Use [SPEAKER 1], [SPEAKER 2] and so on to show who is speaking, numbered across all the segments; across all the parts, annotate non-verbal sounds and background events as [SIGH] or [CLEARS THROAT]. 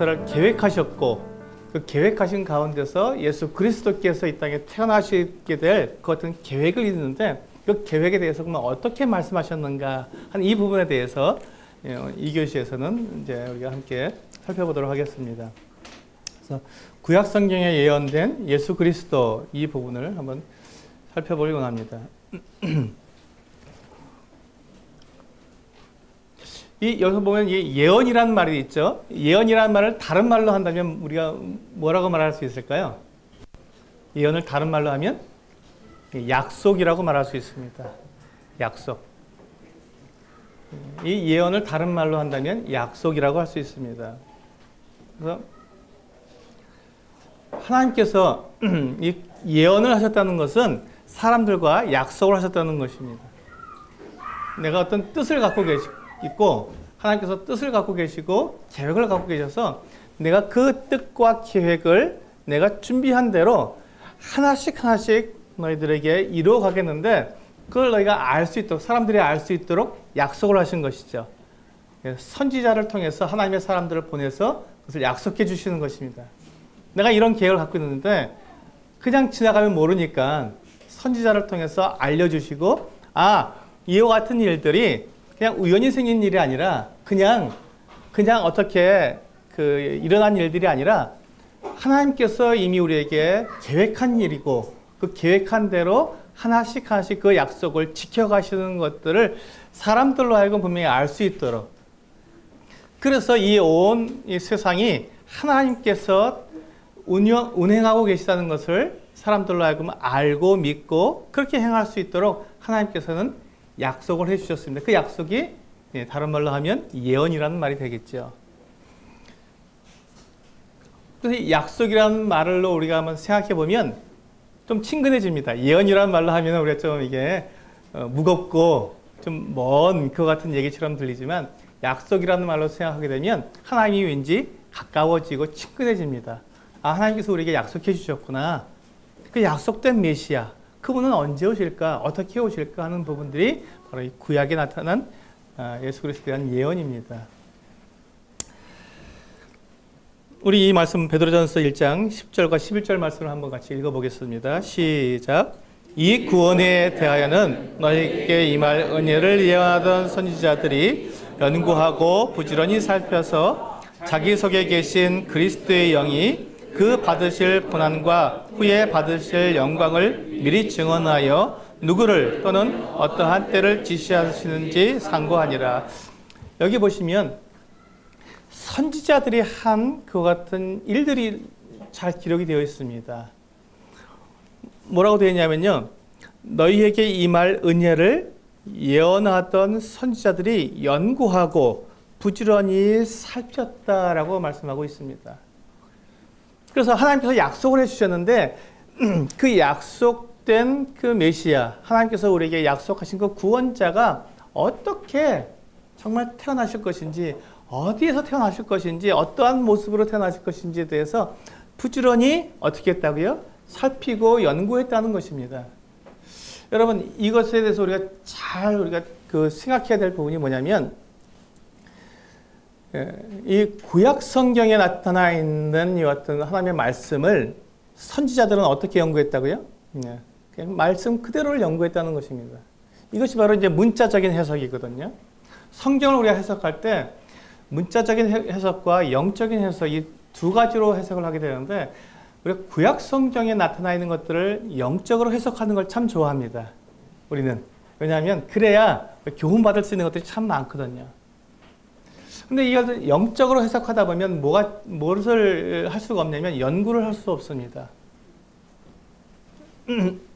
[SPEAKER 1] 역사를 계획하셨고 그 계획하신 가운데서 예수 그리스도께서 이 땅에 태어나시게 될 그 어떤 계획을 있는데 그 계획에 대해서 그러 어떻게 말씀하셨는가 한 이 부분에 대해서 예, 이 교시에서는 이제 우리가 함께 살펴보도록 하겠습니다. 그래서 구약 성경에 예언된 예수 그리스도 이 부분을 한번 살펴보려고 합니다. [CLEARS THROAT] 이 여기서 보면 예언이라는 말이 있죠. 예언이라 말을 다른 말로 한다면 우리가 뭐라고 말할 수 있을까요? 예언을 다른 말로 하면 약속이라고 말할 수 있습니다. 약속. 이 예언을 다른 말로 한다면 약속이라고 할 수 있습니다. 그래서 하나님께서 [CLEARS THROAT] 이 예언을 하셨다는 것은 사람들과 약속을 하셨다는 것입니다. 내가 어떤 뜻을 갖고 계시고 있고 하나님께서 뜻을 갖고 계시고 계획을 갖고 계셔서 내가 그 뜻과 계획을 내가 준비한 대로 하나씩 하나씩 너희들에게 이루어 가겠는데 그걸 너희가 알 수 있도록 사람들이 알 수 있도록 약속을 하신 것이죠. 예, 선지자를 통해서 하나님의 사람들을 보내서 그것을 약속해 주시는 것입니다. 내가 이런 계획을 갖고 있는데 그냥 지나가면 모르니까 선지자를 통해서 알려주시고 아 이와 같은 일들이 그냥 우연히 생긴 일이 아니라 그냥 그냥 어떻게 그 일어난 일들이 아니라 하나님께서 이미 우리에게 계획한 일이고 그 계획한 대로 하나씩 하나씩 그 약속을 지켜가시는 것들을 사람들로 하여금 분명히 알 수 있도록 그래서 이 온 이 세상이 하나님께서 운영, 운행하고 계시다는 것을 사람들로 하여금 알고 믿고 그렇게 행할 수 있도록 하나님께서는 약속을 해주셨습니다. 그 약속이 예, 다른 말로 하면 예언이라는 말이 되겠죠. 그래서 약속이라는 말로 우리가 한번 생각해 보면 좀 친근해집니다. 예언이라는 말로 하면 우리가 좀 이게 어, 무겁고 좀 먼 그 같은 얘기처럼 들리지만 약속이라는 말로 생각하게 되면 하나님이 왠지 가까워지고 친근해집니다. 아 하나님께서 우리에게 약속해 주셨구나. 그 약속된 메시아, 그분은 언제 오실까 어떻게 오실까 하는 부분들이 바로 이 구약에 나타난 아, 예수 그리스도에 대한 예언입니다. 우리 이 말씀 베드로전서 1장 10절과 11절 말씀을 한번 같이 읽어보겠습니다. 시작. 이 구원에 대하여는 너에게 임할 은혜를 예언하던 선지자들이 연구하고 부지런히 살펴서 자기 속에 계신 그리스도의 영이 그 받으실 고난과 후에 받으실 영광을 미리 증언하여 누구를 또는 어떠한 때를 지시하시는지 상고하니라. 여기 보시면 선지자들이 한 그와 같은 일들이 잘 기록이 되어 있습니다. 뭐라고 되어 있냐면요. 너희에게 이 말 은혜를 예언하던 선지자들이 연구하고 부지런히 살폈다라고 말씀하고 있습니다. 그래서 하나님께서 약속을 해주셨는데 [CLEARS THROAT] 그 약속된 그 메시아, 하나님께서 우리에게 약속하신 그 구원자가 어떻게 정말 태어나실 것인지, 어디에서 태어나실 것인지, 어떠한 모습으로 태어나실 것인지에 대해서 부지런히 어떻게 했다고요? 살피고 연구했다는 것입니다. 여러분 이것에 대해서 우리가 잘 우리가 그 생각해야 될 부분이 뭐냐면 예, 이 구약 성경에 나타나 있는 이 어떤 하나님의 말씀을 선지자들은 어떻게 연구했다고요? 예, 말씀 그대로를 연구했다는 것입니다. 이것이 바로 이제 문자적인 해석이거든요. 성경을 우리가 해석할 때 문자적인 해석과 영적인 해석 이 두 가지로 해석을 하게 되는데 우리가 구약 성경에 나타나 있는 것들을 영적으로 해석하는 걸 참 좋아합니다. 우리는 왜냐하면 그래야 교훈 받을 수 있는 것들이 참 많거든요. 근데 이걸 영적으로 해석하다 보면 뭐가 무엇을 할 수가 없냐면 연구를 할 수 없습니다. [CLEARS THROAT]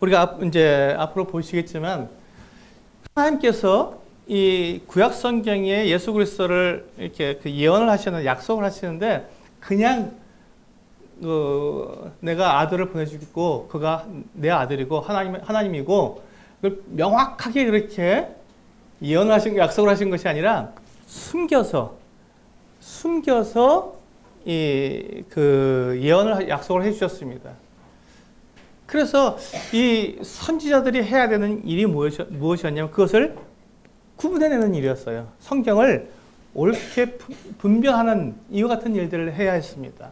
[SPEAKER 1] 우리가 이제 앞으로 보시겠지만 하나님께서 이 구약 성경에 예수 그리스도를 이렇게 그 예언을 하시는 약속을 하시는데 그냥 그 내가 아들을 보내주고 그가 내 아들이고 하나님 하나님이고 명확하게 그렇게 예언하신 약속을 하신 것이 아니라 숨겨서 숨겨서 이 그 예언을 약속을 해 주셨습니다. 그래서 이 선지자들이 해야 되는 일이 무엇이었냐면 그것을 구분해내는 일이었어요. 성경을 옳게 분별하는 이와 같은 일들을 해야 했습니다.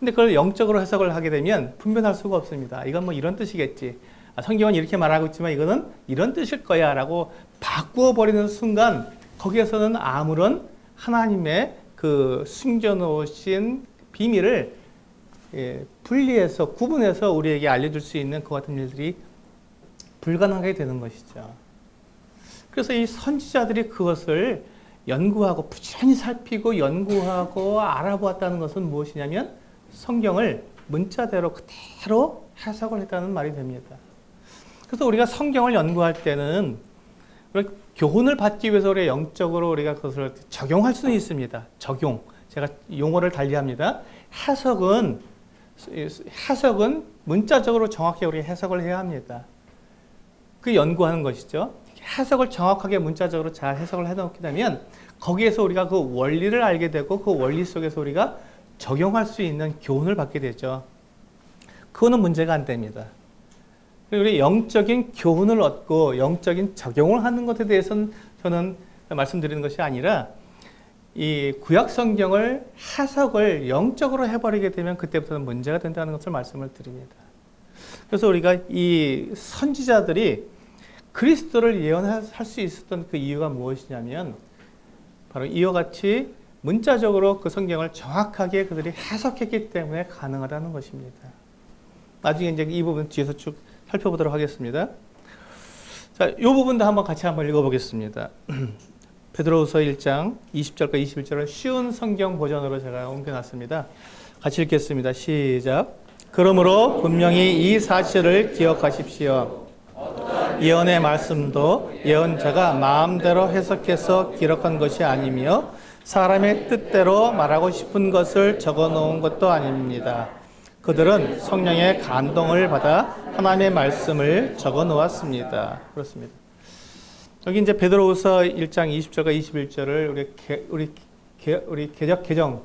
[SPEAKER 1] 근데 그걸 영적으로 해석을 하게 되면 분별할 수가 없습니다. 이건 뭐 이런 뜻이겠지. 아, 성경은 이렇게 말하고 있지만 이거는 이런 뜻일 거야 라고 바꾸어 버리는 순간 거기에서는 아무런 하나님의 그 숨겨놓으신 비밀을 예, 분리해서 구분해서 우리에게 알려줄 수 있는 그 같은 일들이 불가능하게 되는 것이죠. 그래서 이 선지자들이 그것을 연구하고 부지런히 살피고 연구하고 알아보았다는 것은 무엇이냐면 성경을 문자대로 그대로 해석을 했다는 말이 됩니다. 그래서 우리가 성경을 연구할 때는 교훈을 받기 위해서 우리가 영적으로 우리가 그것을 적용할 수는 있습니다. 적용. 제가 용어를 달리합니다. 해석은 해석은 문자적으로 정확히 우리가 해석을 해야 합니다. 그 연구하는 것이죠. 해석을 정확하게 문자적으로 잘 해석을 해놓게 되면 거기에서 우리가 그 원리를 알게 되고 그 원리 속에서 우리가 적용할 수 있는 교훈을 받게 되죠. 그거는 문제가 안 됩니다. 우리 영적인 교훈을 얻고 영적인 적용을 하는 것에 대해서는 저는 말씀드리는 것이 아니라 이 구약 성경을 해석을 영적으로 해버리게 되면 그때부터는 문제가 된다는 것을 말씀을 드립니다. 그래서 우리가 이 선지자들이 그리스도를 예언할 수 있었던 그 이유가 무엇이냐면 바로 이와 같이 문자적으로 그 성경을 정확하게 그들이 해석했기 때문에 가능하다는 것입니다. 나중에 이제 이 부분 뒤에서 쭉 살펴보도록 하겠습니다. 자, 이 부분도 한번 같이 한번 읽어보겠습니다. 베드로후서 1장 20절과 21절을 쉬운 성경 버전으로 제가 옮겨놨습니다. 같이 읽겠습니다. 시작. 그러므로 분명히 이 사실을 기억하십시오. 예언의 말씀도 예언자가 마음대로 해석해서 기록한 것이 아니며 사람의 뜻대로 말하고 싶은 것을 적어 놓은 것도 아닙니다. 그들은 성령의 감동을 받아 하나님의 말씀을 적어 놓았습니다. 그렇습니다. 여기 이제 베드로후서 1장 20절과 21절을 우리 개, 우리 개, 우리 개적 개정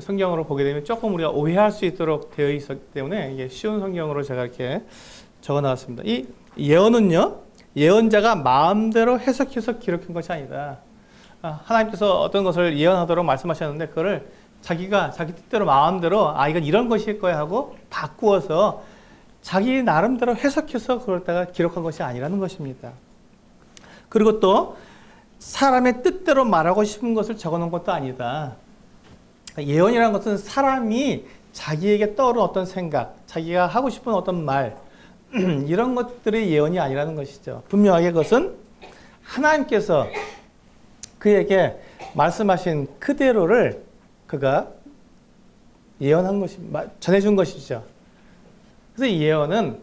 [SPEAKER 1] 성경으로 보게 되면 조금 우리가 오해할 수 있도록 되어 있었기 때문에 이게 쉬운 성경으로 제가 이렇게 적어 놨습니다. 이 예언은요. 예언자가 마음대로 해석해서 기록한 것이 아니다. 아, 하나님께서 어떤 것을 예언하도록 말씀하셨는데 그거를 자기가 자기 뜻대로 마음대로 아 이건 이런 것일 거야 하고 바꾸어서 자기 나름대로 해석해서 그걸다가 기록한 것이 아니라는 것입니다. 그리고 또 사람의 뜻대로 말하고 싶은 것을 적어놓은 것도 아니다. 예언이라는 것은 사람이 자기에게 떠오른 어떤 생각, 자기가 하고 싶은 어떤 말 [CLEARS THROAT] 이런 것들의 예언이 아니라는 것이죠. 분명하게 그것은 하나님께서 그에게 말씀하신 그대로를 그가 예언한 것이 전해준 것이죠. 그래서 예언은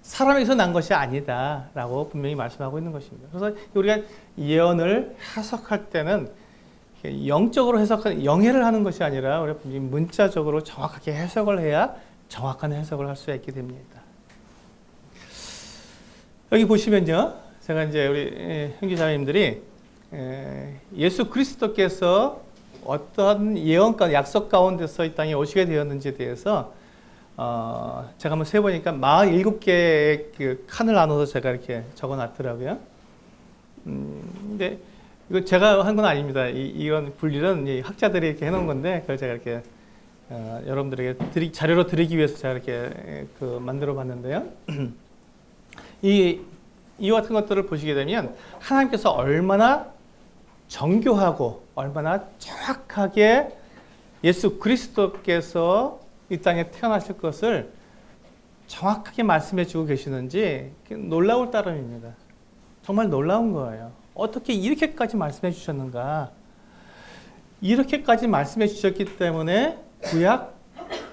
[SPEAKER 1] 사람에서 난 것이 아니다라고 분명히 말씀하고 있는 것입니다. 그래서 우리가 예언을 해석할 때는 영적으로 해석하는 영해를 하는 것이 아니라 우리가 문자적으로 정확하게 해석을 해야 정확한 해석을 할 수 있게 됩니다. 여기 보시면요, 제가 이제 우리 형제자매님들이 예수 그리스도께서 어떤 예언과 약속 가운데서 이 땅에 오시게 되었는지에 대해서 어, 제가 한번 세보니까 47개의 그 칸을 나눠서 제가 이렇게 적어놨더라고요. 음, 근데 이거 제가 한 건 아닙니다. 이, 런 분리는 학자들이 이렇게 해놓은 건데 그걸 제가 이렇게 어, 여러분들에게 드리, 자료로 드리기 위해서 제가 이렇게 그 만들어 봤는데요. [CLEARS THROAT] 이, 이 같은 것들을 보시게 되면 하나님께서 얼마나 정교하고 얼마나 정확하게 예수 그리스도께서 이 땅에 태어나실 것을 정확하게 말씀해 주고 계시는지 놀라울 따름입니다. 정말 놀라운 거예요. 어떻게 이렇게까지 말씀해 주셨는가? 이렇게까지 말씀해 주셨기 때문에 구약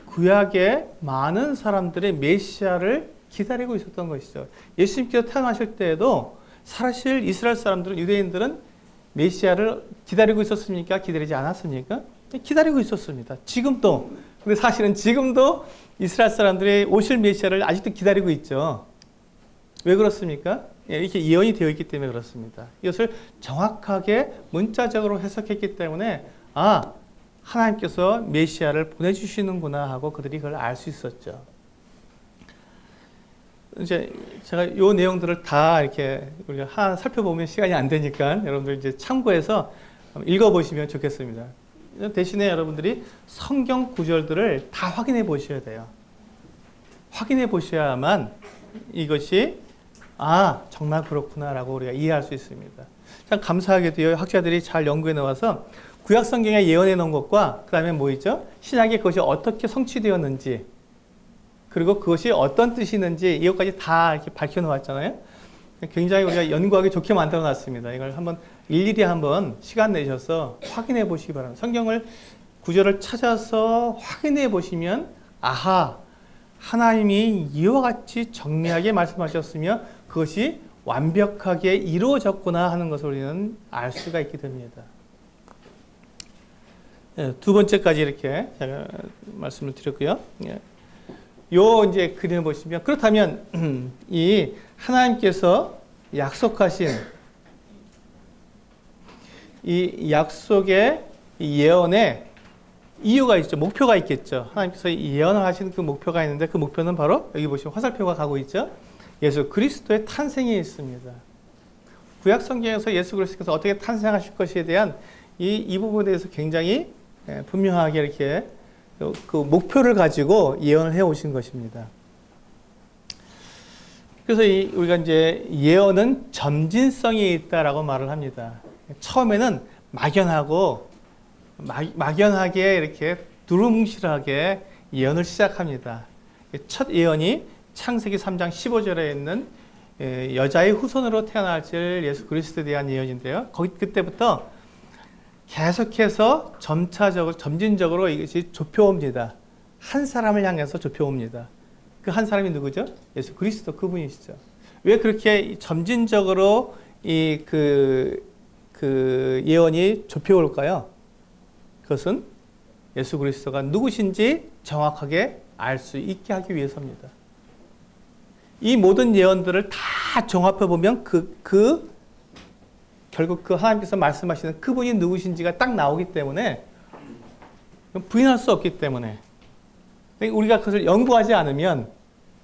[SPEAKER 1] 구약의 많은 사람들의 메시아를 기다리고 있었던 것이죠. 예수님께서 태어나실 때에도 사실 이스라엘 사람들은 유대인들은 메시아를 기다리고 있었습니까? 기다리지 않았습니까? 네, 기다리고 있었습니다. 지금도. 근데 사실은 지금도 이스라엘 사람들이 오실 메시아를 아직도 기다리고 있죠. 왜 그렇습니까? 예, 이렇게 예언이 되어 있기 때문에 그렇습니다. 이것을 정확하게 문자적으로 해석했기 때문에 아 하나님께서 메시아를 보내주시는구나 하고 그들이 그걸 알 수 있었죠. 이제 제가 요 내용들을 다 이렇게 우리가 하, 살펴보면 시간이 안 되니까 여러분들 이제 참고해서 읽어보시면 좋겠습니다. 대신에 여러분들이 성경 구절들을 다 확인해 보셔야 돼요. 확인해 보셔야만 이것이 아 정말 그렇구나라고 우리가 이해할 수 있습니다. 참 감사하게도 학자들이 잘 연구해 놓아서 구약 성경에 예언해 놓은 것과 그다음에 뭐 있죠? 신약에 그것이 어떻게 성취되었는지 그리고 그것이 어떤 뜻이는지 있 이것까지 다 이렇게 밝혀놓았잖아요. 굉장히 우리가 연구하기 좋게 만들어놨습니다. 이걸 한번 일일이 한번 시간 내셔서 확인해 보시기 바랍니다. 성경을 구절을 찾아서 확인해 보시면 아하 하나님이 이와 같이 정리하게 말씀하셨으며 그것이 완벽하게 이루어졌구나 하는 것을 우리는 알 수가 있게 됩니다. 예, 두 번째까지 이렇게 말씀을 드렸고요. 예. 요 이제 그림을 보시면 그렇다면 [CLEARS THROAT] 이 하나님께서 약속하신 이 약속의 예언에 이유가 있죠. 목표가 있겠죠. 하나님께서 예언을 하신 그 목표가 있는데 그 목표는 바로 여기 보시면 화살표가 가고 있죠. 예수 그리스도의 탄생에 있습니다. 구약 성경에서 예수 그리스도께서 어떻게 탄생하실 것에 대한 이, 이 부분에 대해서 굉장히 예, 분명하게 이렇게 그 목표를 가지고 예언을 해 오신 것입니다. 그래서 이, 우리가 이제 예언은 점진성이 있다라고 말을 합니다. 처음에는 막연하고 막, 연하게 이렇게 두루뭉실하게 예언을 시작합니다. 첫 예언이 창세기 3장 15절에 있는 여자의 후손으로 태어날 예수 그리스도에 대한 예언인데요. 거기 그때부터 계속해서 점차적으로 점진적으로 이것이 좁혀옵니다. 한 사람을 향해서 좁혀옵니다. 그 한 사람이 누구죠? 예수 그리스도 그분이시죠. 왜 그렇게 점진적으로 이 그 그 예언이 좁혀올까요? 그것은 예수 그리스도가 누구신지 정확하게 알 수 있게 하기 위해서입니다. 이 모든 예언들을 다 종합해 보면 그, 그 결국 그 하나님께서 말씀하시는 그분이 누구신지가 딱 나오기 때문에 부인할 수 없기 때문에 우리가 그것을 연구하지 않으면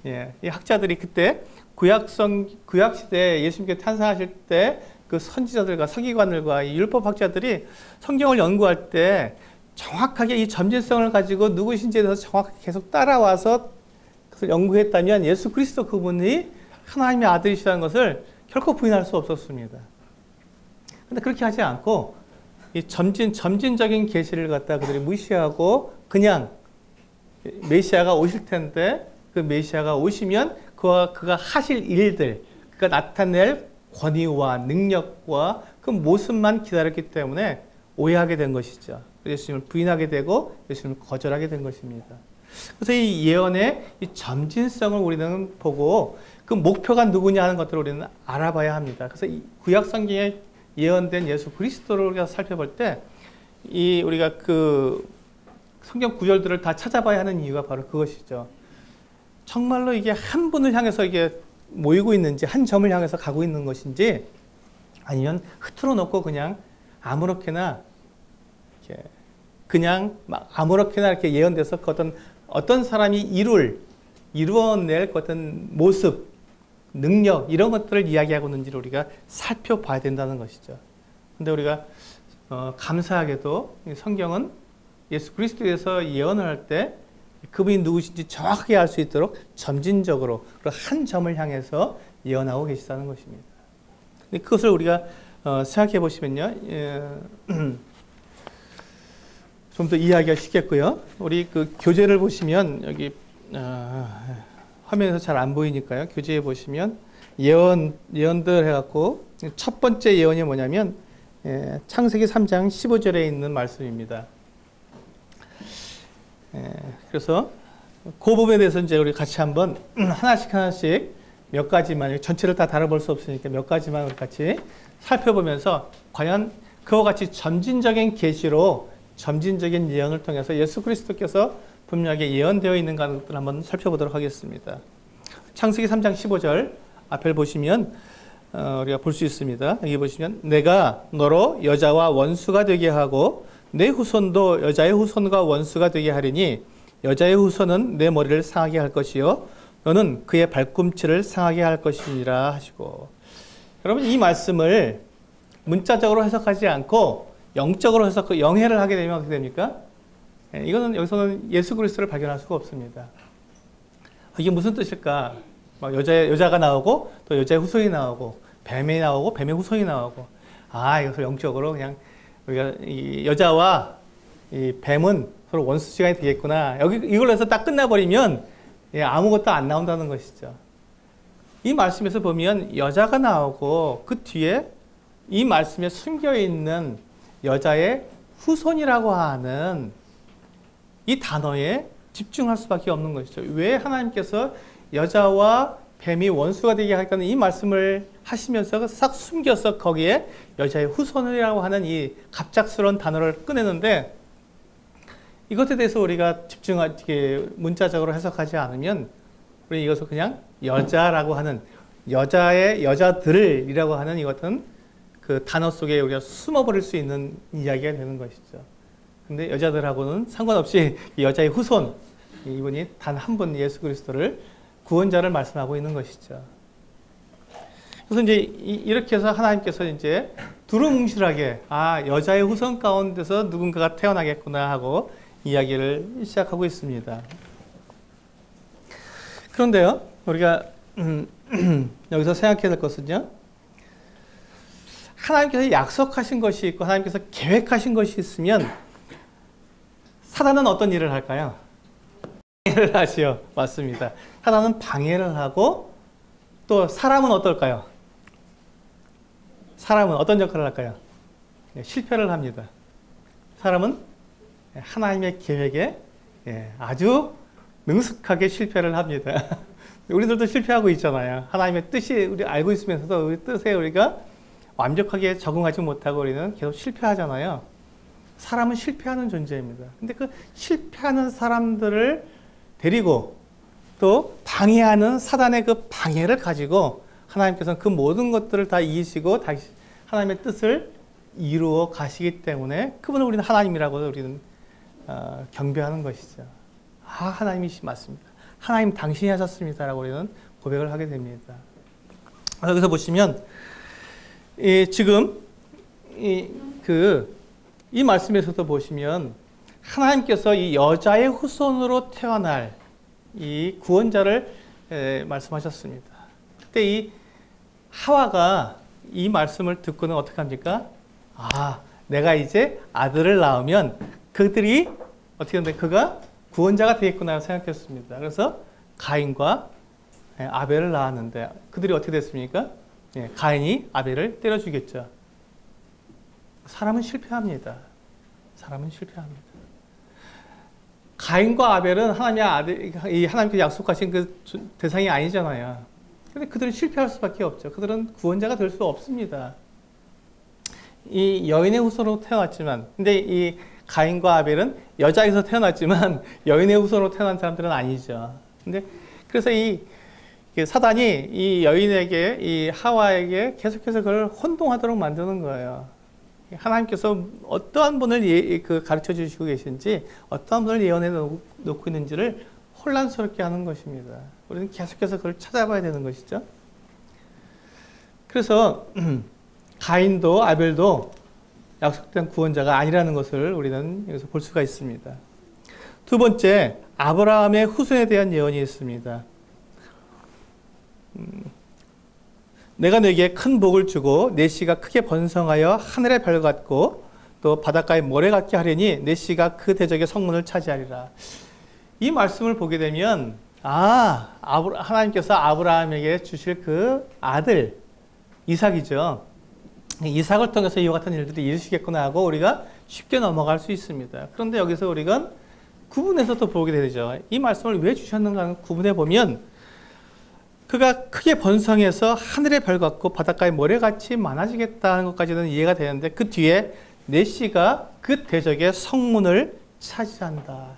[SPEAKER 1] 예, 이 학자들이 그때 구약성 구약 시대 예수님께 탄생하실 때 그 선지자들과 서기관들과 이 율법 학자들이 성경을 연구할 때 정확하게 이 점진성을 가지고 누구신지에 대해서 정확하게 계속 따라와서 그것을 연구했다면 예수 그리스도 그분이 하나님의 아들이시라는 것을 결코 부인할 수 없었습니다. 근데 그렇게 하지 않고 이 점진 점진적인 계시를 갖다 그들이 무시하고 그냥 메시아가 오실 텐데 그 메시아가 오시면 그와 그가 하실 일들 그가 나타낼 권위와 능력과 그 모습만 기다렸기 때문에 오해하게 된 것이죠. 예수님을 부인하게 되고 예수님을 거절하게 된 것입니다. 그래서 이 예언의 이 점진성을 우리는 보고 그 목표가 누구냐 하는 것들을 우리는 알아봐야 합니다. 그래서 구약 성경의 예언된 예수 그리스도를 우리가 살펴볼 때이 우리가 그 성경 구절들을 다 찾아봐야 하는 이유가 바로 그것이죠. 정말로 이게 한 분을 향해서 이게 모이고 있는지 한 점을 향해서 가고 있는 것인지 아니면 흐트러 놓고 그냥 아무렇게나 이렇게 그냥 아무렇게나 이렇게 예언돼서 그 어떤 어떤 사람이 이룰 이루어낼 그 어떤 모습 능력 이런 것들을 이야기하고 있는지를 우리가 살펴봐야 된다는 것이죠. 근데 우리가 어, 감사하게도 성경은 예수 그리스도에서 예언을 할 때 그분이 누구신지 정확하게 알 수 있도록 점진적으로 한 점을 향해서 예언하고 계시다는 것입니다. 근데 그것을 우리가 어, 생각해 보시면요. 예, [CLEARS THROAT] 좀더 이해하기가 쉽겠고요. 우리 그 교재를 보시면 여기 어, 화면에서 잘 안 보이니까요. 교재에 보시면 예언, 예언들 해갖고 첫 번째 예언이 뭐냐면 예, 창세기 3장 15절에 있는 말씀입니다. 예, 그래서 그 부분에 대해서 이제 우리 같이 한번 [CLEARS THROAT] 하나씩 하나씩 몇 가지만 전체를 다 다뤄볼 수 없으니까 몇 가지만 같이 살펴보면서 과연 그와 같이 점진적인 계시로 점진적인 예언을 통해서 예수 그리스도께서 분명하게 예언되어 있는가 하는 한번 살펴보도록 하겠습니다. 창세기 3장 15절 앞을 보시면 어, 우리가 볼 수 있습니다. 여기 보시면 내가 너로 여자와 원수가 되게 하고 내 후손도 여자의 후손과 원수가 되게 하리니 여자의 후손은 내 머리를 상하게 할 것이요 너는 그의 발꿈치를 상하게 할 것이니라 하시고 여러분 이 말씀을 문자적으로 해석하지 않고 영적으로 해석 영해를 하게 되면 어떻게 됩니까? 예, 이거는 여기서는 예수 그리스도를 발견할 수가 없습니다. 이게 무슨 뜻일까? 여자 여자가 나오고 또 여자의 후손이 나오고 뱀이 나오고 뱀의 후손이 나오고 아 이것을 영적으로 그냥 우리가 이 여자와 이 뱀은 서로 원수지간이 되겠구나. 여기 이걸 해서 딱 끝나버리면 예, 아무것도 안 나온다는 것이죠. 이 말씀에서 보면 여자가 나오고 그 뒤에 이 말씀에 숨겨 있는 여자의 후손이라고 하는 이 단어에 집중할 수밖에 없는 것이죠. 왜 하나님께서 여자와 뱀이 원수가 되게 하겠다는 이 말씀을 하시면서 그 싹 숨겨서 거기에 여자의 후손이라고 하는 이 갑작스러운 단어를 꺼내는데 이것에 대해서 우리가 집중하게 문자적으로 해석하지 않으면 우리 이것을 그냥 여자라고 하는 여자의 여자들이라고 하는 이것은 그 단어 속에 우리가 숨어버릴 수 있는 이야기가 되는 것이죠. 근데 여자들하고는 상관없이 여자의 후손 이분이 단한분 예수 그리스도를 구원자를 말씀하고 있는 것이죠. 그래서 이제 이렇게 해서 하나님께서 이제 두루뭉실하게 아 여자의 후손 가운데서 누군가가 태어나겠구나 하고 이야기를 시작하고 있습니다. 그런데요, 우리가 음, [CLEARS THROAT] 여기서 생각해야 될 것은요, 하나님께서 약속하신 것이 있고 하나님께서 계획하신 것이 있으면 사단은 어떤 일을 할까요? 방해를 하시오. 맞습니다. 사단은 방해를 하고 또 사람은 어떨까요? 사람은 어떤 역할을 할까요? 예, 실패를 합니다. 사람은 예, 하나님의 계획에 예, 아주 능숙하게 실패를 합니다. [LAUGHS] 우리들도 실패하고 있잖아요. 하나님의 뜻이 우리 알고 있으면서도 우리 뜻에 우리가 완벽하게 적응하지 못하고 우리는 계속 실패하잖아요. 사람은 실패하는 존재입니다. 근데 그 실패하는 사람들을 데리고 또 방해하는 사단의 그 방해를 가지고 하나님께서는 그 모든 것들을 다 이기시고 다시 하나님의 뜻을 이루어 가시기 때문에 그분을 우리는 하나님이라고 우리는 어, 경배하는 것이죠. 아, 하나님이시 맞습니다. 하나님 당신이 하셨습니다라고 우리는 고백을 하게 됩니다. 여기서 보시면 예, 지금 이, 그이 말씀에서도 보시면 하나님께서 이 여자의 후손으로 태어날 이 구원자를 말씀하셨습니다. 그때 이 하와가 이 말씀을 듣고는 어떻게 합니까? 아, 내가 이제 아들을 낳으면 그들이 어떻게 하 그가 구원자가 되겠구나 생각했습니다. 그래서 가인과 아벨을 낳았는데 그들이 어떻게 됐습니까? 예, 가인이 아벨을 때려 죽였죠. 사람은 실패합니다. 사람은 실패합니다. 가인과 아벨은 하나님의 아들, 이 하나님께 약속하신 그 대상이 아니잖아요. 근데 그들은 실패할 수밖에 없죠. 그들은 구원자가 될 수 없습니다. 이 여인의 후손으로 태어났지만, 근데 이 가인과 아벨은 여자에서 태어났지만 [LAUGHS] 여인의 후손으로 태어난 사람들은 아니죠. 근데 그래서 이 사단이 이 여인에게 이 하와에게 계속해서 그걸 혼동하도록 만드는 거예요. 하나님께서 어떠한 분을 예, 예, 그 가르쳐 주시고 계신지 어떠한 분을 예언해 놓고 있는지를 혼란스럽게 하는 것입니다. 우리는 계속해서 그걸 찾아봐야 되는 것이죠. 그래서 [CLEARS THROAT] 가인도 아벨도 약속된 구원자가 아니라는 것을 우리는 여기서 볼 수가 있습니다. 두 번째 아브라함의 후손에 대한 예언이 있습니다. 음, 내가 너에게 큰 복을 주고 내 씨가 크게 번성하여 하늘의 별 같고 또 바닷가의 모래 같게 하려니 내 씨가 그 대적의 성문을 차지하리라. 이 말씀을 보게 되면 아 하나님께서 아브라함에게 주실 그 아들 이삭이죠. 이삭을 통해서 이와 같은 일들이 일으키겠구나 하고 우리가 쉽게 넘어갈 수 있습니다. 그런데 여기서 우리가 구분해서 또 보게 되죠. 이 말씀을 왜 주셨는가 구분해 보면 그가 크게 번성해서 하늘의 별 같고 바닷가의 모래같이 많아지겠다는 것까지는 이해가 되는데 그 뒤에 내시가 그 대적의 성문을 차지한다.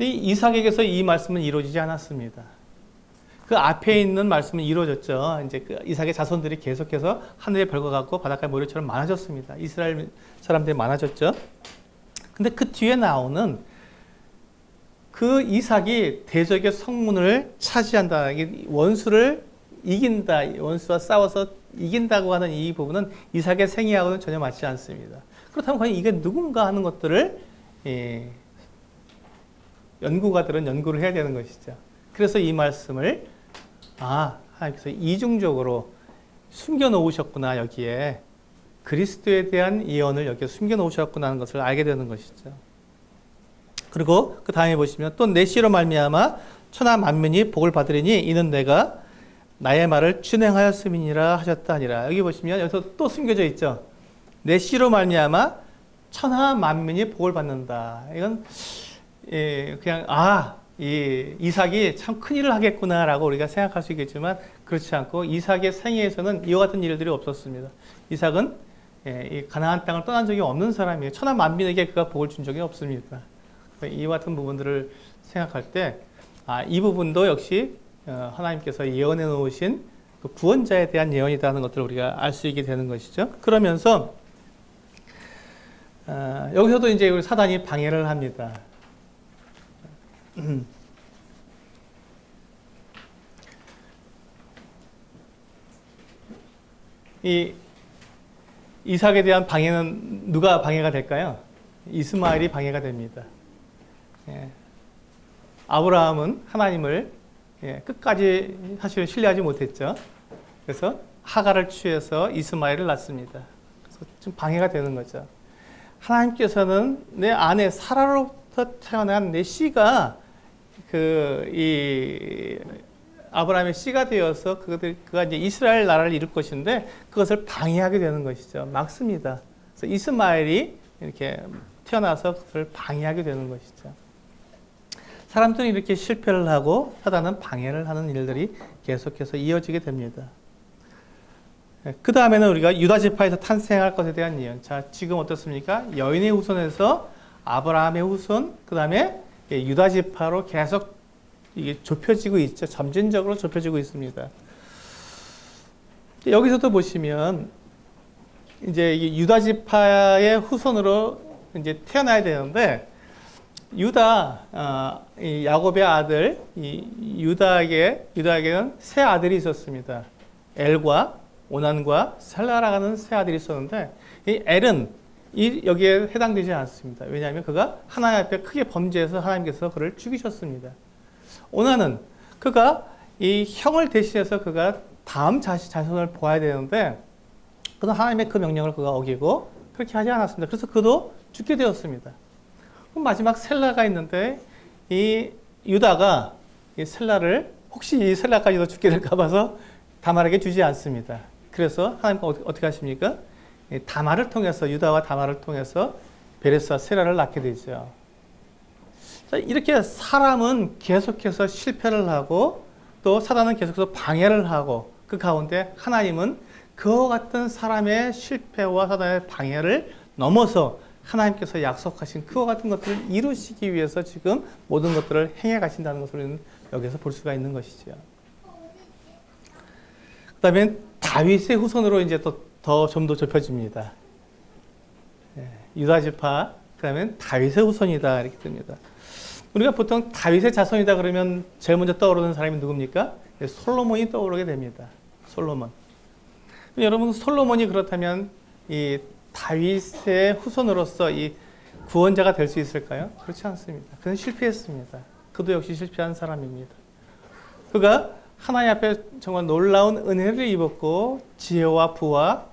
[SPEAKER 1] 이 이삭에게서 이 말씀은 이루어지지 않았습니다. 그 앞에 있는 말씀은 이루어졌죠. 이제 그 이삭의 자손들이 계속해서 하늘의 별과 같고 바닷가의 모래처럼 많아졌습니다. 이스라엘 사람들이 많아졌죠. 근데 그 뒤에 나오는 그 이삭이 대적의 성문을 차지한다. 원수를 이긴다. 원수와 싸워서 이긴다고 하는 이 부분은 이삭의 생애하고는 전혀 맞지 않습니다. 그렇다면 과연 이게 누군가 하는 것들을 예, 연구가들은 연구를 해야 되는 것이죠. 그래서 이 말씀을 아 하나님께서 아, 이중적으로 숨겨놓으셨구나 여기에 그리스도에 대한 예언을 여기에 숨겨놓으셨구나 하는 것을 알게 되는 것이죠. 그리고 그 다음에 보시면 또내시로 말미암아 천하 만민이 복을 받으리니 이는 내가 나의 말을 진행하였음이니라 하셨다니라. 여기 보시면 여기서 또 숨겨져 있죠. 내시로 말미암아 천하 만민이 복을 받는다. 이건 예, 그냥 아, 이 이삭이 참 큰일을 하겠구나라고 우리가 생각할 수 있겠지만 그렇지 않고 이삭의 생애에서는 이와 같은 일들이 없었습니다. 이삭은 예, 가나안 땅을 떠난 적이 없는 사람이에요. 천하 만민에게 그가 복을 준 적이 없습니다. 이와 같은 부분들을 생각할 때, 아, 이 부분도 역시 어, 하나님께서 예언해 놓으신 그 구원자에 대한 예언이라는 것들을 우리가 알 수 있게 되는 것이죠. 그러면서, 아, 여기서도 이제 우리 사단이 방해를 합니다. 음. 이 이삭에 대한 방해는 누가 방해가 될까요? 이스마엘이 방해가 됩니다. 예. 아브라함은 하나님을 예, 끝까지 사실 신뢰하지 못했죠. 그래서 하가를 취해서 이스마엘을 낳습니다. 그래서 좀 방해가 되는 거죠. 하나님께서는 내 아내 사라로부터 태어난 내 씨가 그 이 아브라함의 씨가 되어서 그들 그가 이제 이스라엘 나라를 이룰 것인데 그것을 방해하게 되는 것이죠. 막습니다. 그래서 이스마엘이 이렇게 태어나서 그걸 방해하게 되는 것이죠. 사람들은 이렇게 실패를 하고 사단은 방해를 하는 일들이 계속해서 이어지게 됩니다. 예, 그 다음에는 우리가 유다지파에서 탄생할 것에 대한 예언. 자, 지금 어떻습니까? 여인의 후손에서 아브라함의 후손, 그 다음에 유다지파로 계속 이게 좁혀지고 있죠. 점진적으로 좁혀지고 있습니다. 여기서도 보시면 이제 유다지파의 후손으로 이제 태어나야 되는데 유다 어, 야곱의 아들 유다에게 유다에게는 세 아들이 있었습니다. 엘과 오난과 살라라가는 세 아들이 있었는데 이 엘은 이 여기에 해당되지 않습니다. 왜냐하면 그가 하나님 앞에 크게 범죄해서 하나님께서 그를 죽이셨습니다. 오난은 그가 이 형을 대신해서 그가 다음 자식 자손을 보아야 되는데 그는 하나님의 그 명령을 그가 어기고 그렇게 하지 않았습니다. 그래서 그도 죽게 되었습니다. 마지막 셀라가 있는데 이 유다가 이 셀라를 혹시 이 셀라까지도 죽게 될까 봐서 다말에게 주지 않습니다. 그래서 하나님 어떻게 하십니까? 다말을 통해서 유다와 다말을 통해서 베레스와 세라를 낳게 되죠. 자, 이렇게 사람은 계속해서 실패를 하고 또 사단은 계속해서 방해를 하고 그 가운데 하나님은 그와 같은 사람의 실패와 사단의 방해를 넘어서 하나님께서 약속하신 그와 같은 것들을 이루시기 위해서 지금 모든 것들을 행해 가신다는 것을 우리는 여기서 볼 수가 있는 것이죠. 그 다음에 다윗의 후손으로 이제 더좀더 좁혀집니다. 예, 유다지파, 그 다음에 다윗의 후손이다 이렇게 됩니다. 우리가 보통 다윗의 자손이다 그러면 제일 먼저 떠오르는 사람이 누굽니까? 예, 솔로몬이 떠오르게 됩니다. 솔로몬. 여러분 솔로몬이 그렇다면 이 다윗의 후손으로서 이 구원자가 될 수 있을까요? 그렇지 않습니다. 그는 실패했습니다. 그도 역시 실패한 사람입니다. 그가 하나님 앞에 정말 놀라운 은혜를 입었고 지혜와 부와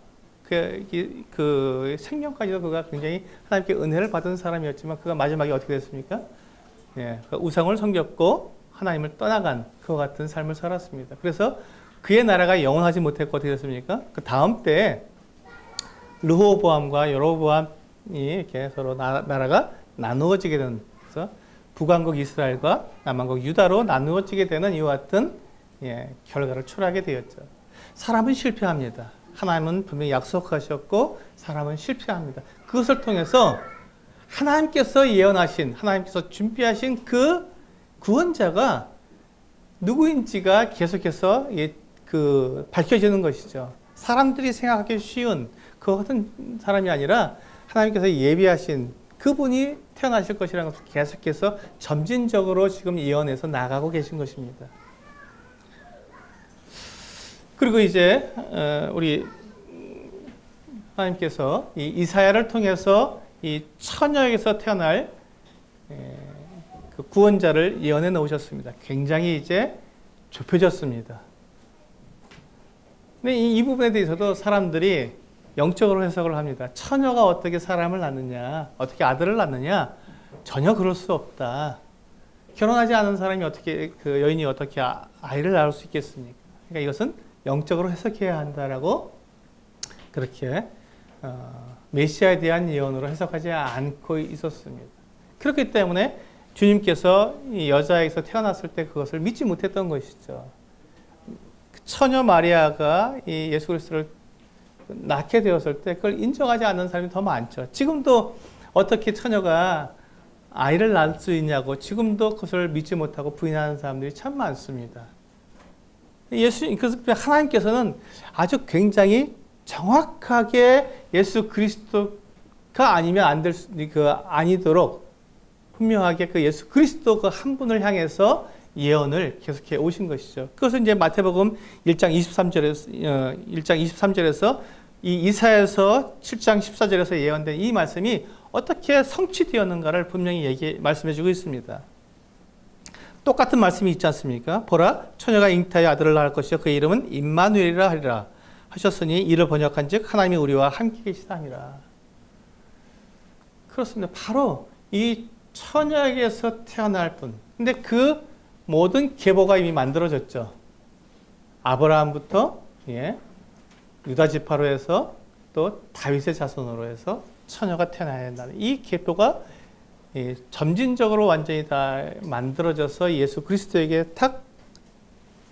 [SPEAKER 1] 그, 그 생명까지도 그가 굉장히 하나님께 은혜를 받은 사람이었지만 그가 마지막에 어떻게 됐습니까? 예, 우상을 섬겼고 하나님을 떠나간 그와 같은 삶을 살았습니다. 그래서 그의 나라가 영원하지 못했고 어떻게 됐습니까? 그 다음 때 르호보암과 여로보암이 이렇게 서로 나, 라가 나누어지게 되는 그래서 북왕국 이스라엘과 남왕국 유다로 나누어지게 되는 이와 같은 예, 결과를 초래하게 되었죠. 사람은 실패합니다. 하나님은 분명히 약속하셨고 사람은 실패합니다. 그것을 통해서 하나님께서 예언하신 하나님께서 준비하신 그 구원자가 누구인지가 계속해서 그 밝혀지는 것이죠. 사람들이 생각하기 쉬운 그거 같은 사람이 아니라 하나님께서 예비하신 그분이 태어나실 것이라는 것을 계속해서 점진적으로 지금 예언해서 나가고 계신 것입니다. 그리고 이제 어, 우리 하나님께서 이 이사야를 통해서 이 처녀에게서 태어날 그 구원자를 예언해 놓으셨습니다. 굉장히 이제 좁혀졌습니다. 근데 이, 이 부분에 대해서도 사람들이 영적으로 해석을 합니다. 처녀가 어떻게 사람을 낳느냐, 어떻게 아들을 낳느냐, 전혀 그럴 수 없다. 결혼하지 않은 사람이 어떻게, 그 여인이 어떻게 아, 아이를 낳을 수 있겠습니까? 그러니까 이것은 영적으로 해석해야 한다라고 그렇게 어, 메시아에 대한 예언으로 해석하지 않고 있었습니다. 그렇기 때문에 주님께서 여자에서 태어났을 때 그것을 믿지 못했던 것이죠. 그 처녀 마리아가 예수 그리스도를 낳게 되었을 때 그걸 인정하지 않는 사람이 더 많죠. 지금도 어떻게 처녀가 아이를 낳을 수 있냐고 지금도 그것을 믿지 못하고 부인하는 사람들이 참 많습니다. 예수 그래서 하나님께서는 아주 굉장히 정확하게 예수 그리스도가 아니면 안 될 그 아니도록 분명하게 그 예수 그리스도 그 한 분을 향해서 예언을 계속해 오신 것이죠. 그것은 이제 마태복음 1장 23절에서 1장 어, 23절에서 이 이사에서 7장 14절에서 예언된 이 말씀이 어떻게 성취되었는가를 분명히 얘기 말씀해 주고 있습니다. 똑같은 말씀이 있지 않습니까? 보라 처녀가 잉태하여 아들을 낳을 것이요 그 이름은 임마누엘이라 하리라 하셨으니 이를 번역한즉 하나님이 우리와 함께 계시다니라. 그렇습니다. 바로 이 처녀에게서 태어날 뿐. 근데 그 모든 계보가 이미 만들어졌죠. 아브라함부터 예, 유다 지파로 해서 또 다윗의 자손으로 해서 처녀가 태어나야 한다는 이 계보가 예, 점진적으로 완전히 다 만들어져서 예수 그리스도에게 탁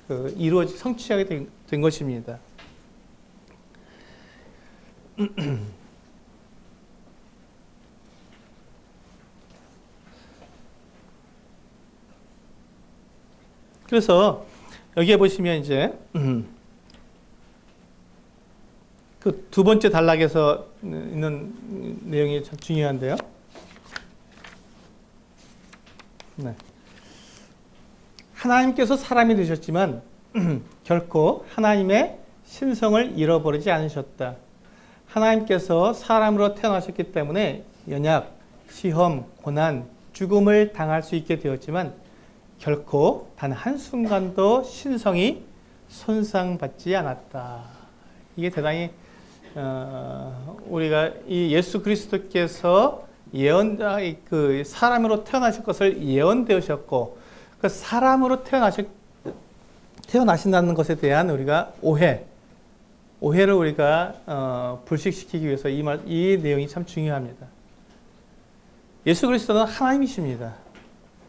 [SPEAKER 1] 그, 이루어지 성취하게 된, 된 것입니다. [CLEARS THROAT] 그래서 여기에 보시면 이제 음, 그두 번째 단락에서 있는 내용이 참 중요한데요. 네. 하나님께서 사람이 되셨지만 음, 결코 하나님의 신성을 잃어버리지 않으셨다. 하나님께서 사람으로 태어나셨기 때문에 연약, 시험, 고난, 죽음을 당할 수 있게 되었지만 결코 단 한순간도 신성이 손상받지 않았다. 이게 대단히 어, 우리가 이 예수 그리스도께서 예언그 사람으로 태어나실 것을 예언되셨고 그 사람으로 태어나실 태어나신다는 것에 대한 우리가 오해 오해를 우리가 어, 불식시키기 위해서 이말이 내용이 참 중요합니다. 예수 그리스도는 하나님이십니다.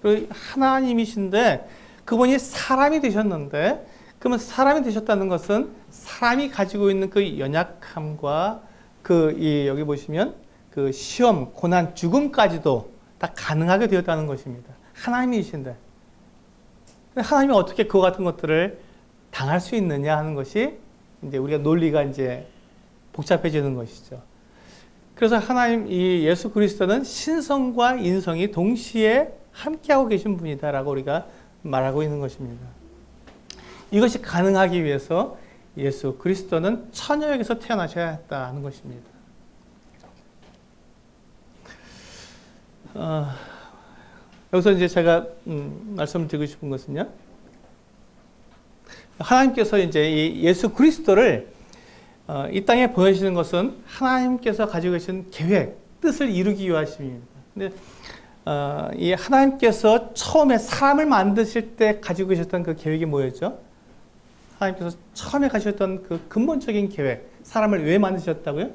[SPEAKER 1] 그 하나님이신데 그분이 사람이 되셨는데 그러면 사람이 되셨다는 것은 사람이 가지고 있는 그 연약함과 그 여기 보시면 그 시험, 고난, 죽음까지도 다 가능하게 되었다는 것입니다. 하나님이신데 하나님이 어떻게 그 같은 것들을 당할 수 있느냐 하는 것이 이제 우리가 논리가 이제 복잡해지는 것이죠. 그래서 하나님 이 예수 그리스도는 신성과 인성이 동시에 함께하고 계신 분이다라고 우리가 말하고 있는 것입니다. 이것이 가능하기 위해서 예수 그리스도는 처녀에게서 태어나셔야 했다는 것입니다. 어, 여기서 이제 제가 음, 말씀드리고 싶은 것은요. 하나님께서 이제 예수 그리스도를 어, 이 땅에 보내시는 것은 하나님께서 가지고 계신 계획, 뜻을 이루기 위하심입니다. 근데 어, 이 하나님께서 처음에 사람을 만드실 때 가지고 계셨던 그 계획이 뭐였죠? 하나님께서 처음에 가셨던 그 근본적인 계획, 사람을 왜 만드셨다고요?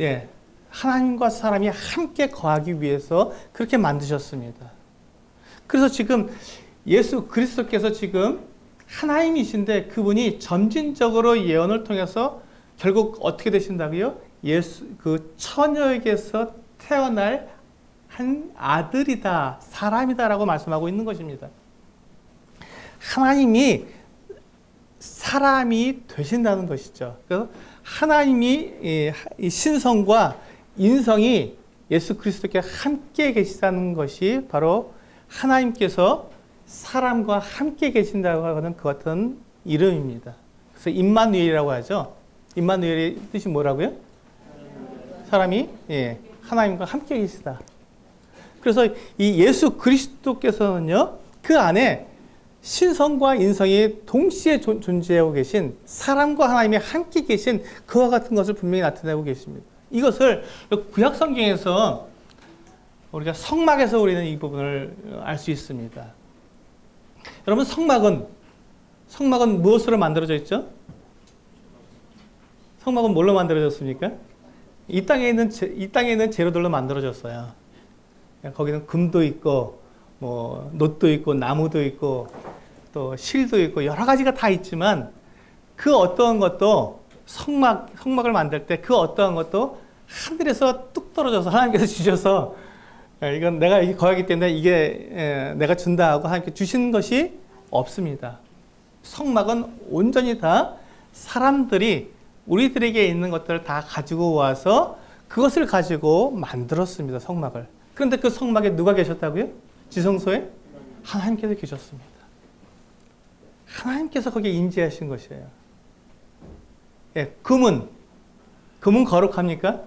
[SPEAKER 1] 예. 하나님과 사람이 함께 거하기 위해서 그렇게 만드셨습니다. 그래서 지금 예수 그리스도께서 지금 하나님이신데 그분이 점진적으로 예언을 통해서 결국 어떻게 되신다고요? 예수 그 처녀에게서 태어날 한 아들이다, 사람이다라고 말씀하고 있는 것입니다. 하나님이 사람이 되신다는 것이죠. 그래서 하나님이 신성과 인성이 예수 그리스도께 함께 계시다는 것이 바로 하나님께서 사람과 함께 계신다고 하는 그 같은 이름입니다. 그래서 임마누엘이라고 하죠. 임마누엘의 뜻이 뭐라고요? 사람이 예, 하나님과 함께 계시다. 그래서 이 예수 그리스도께서는요, 그 안에 신성과 인성이 동시에 존재하고 계신 사람과 하나님이 함께 계신 그와 같은 것을 분명히 나타내고 계십니다. 이것을 구약 성경에서 우리가 성막에서 우리는 이 부분을 알 수 있습니다. 여러분 성막은 성막은 무엇으로 만들어져 있죠? 성막은 뭘로 만들어졌습니까? 이 땅에 있는 이 땅에 있는 재료들로 만들어졌어요. 거기는 금도 있고 뭐 놋도 있고 나무도 있고 또 실도 있고 여러 가지가 다 있지만 그 어떠한 것도 성막 성막을 만들 때 그 어떠한 것도 하늘에서 뚝 떨어져서 하나님께서 주셔서 예, 이건 내가 거하기 때문에 이게 예, 내가 준다 하고 하나님께 주신 것이 없습니다. 성막은 온전히 다 사람들이 우리들에게 있는 것들을 다 가지고 와서 그것을 가지고 만들었습니다. 성막을. 그런데 그 성막에 누가 계셨다고요? 지성소에? 하나님께서 계셨습니다. 하나님께서 거기에 인지하신 것이에요. 예, 금은, 금은 거룩합니까?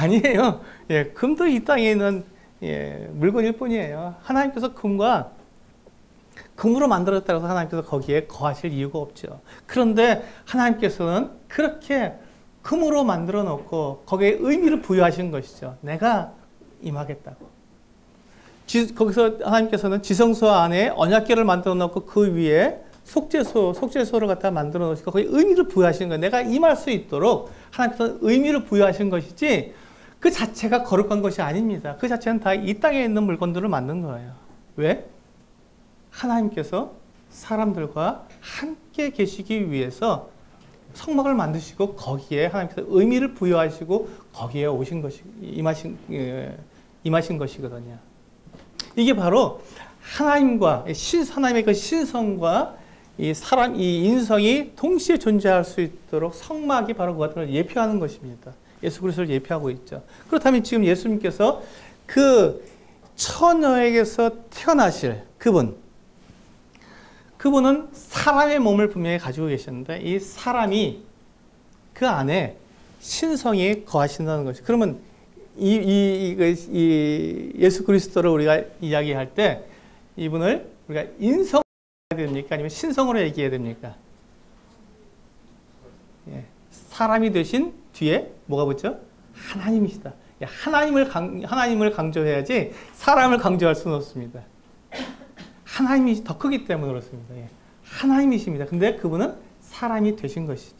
[SPEAKER 1] 아니에요. 예, 금도 이 땅에 있는 예, 물건일 뿐이에요. 하나님께서 금과 금으로 만들었다고 해서 하나님께서 거기에 거하실 이유가 없죠. 그런데 하나님께서는 그렇게 금으로 만들어 놓고 거기에 의미를 부여하신 것이죠. 내가 임하겠다고. 지, 거기서 하나님께서는 지성소 안에 언약궤를 만들어 놓고 그 위에 속죄소, 속죄소를 갖다 만들어 놓으시고 거기 의미를 부여하시는 거예요. 내가 임할 수 있도록 하나님께서 의미를 부여하신 것이지 그 자체가 거룩한 것이 아닙니다. 그 자체는 다 이 땅에 있는 물건들을 만든 거예요. 왜? 하나님께서 사람들과 함께 계시기 위해서 성막을 만드시고 거기에 하나님께서 의미를 부여하시고 거기에 오신 것이 임하신 예, 임하신 것이거든요. 이게 바로 하나님과 신 하나님의 그 신성과 이 사람 이 인성이 동시에 존재할 수 있도록 성막이 바로 그 같은 예표하는 것입니다. 예수 그리스도를 예표하고 있죠. 그렇다면 지금 예수님께서 그 처녀에게서 태어나실 그분 그분은 사람의 몸을 분명히 가지고 계셨는데 이 사람이 그 안에 신성이 거하신다는 것이 그러면 이, 이, 이, 이 예수 그리스도를 우리가 이야기할 때 이분을 우리가 인성으로 해야 됩니까? 아니면 신성으로 얘기해야 됩니까? 예. 사람이 되신 뒤에 뭐가 붙죠? 하나님이시다. 예, 하나님을 강, 하나님을 강조해야지 사람을 강조할 수는 없습니다. 하나님이 더 크기 때문에 그렇습니다. 예. 하나님이십니다. 근데 그분은 사람이 되신 것이죠.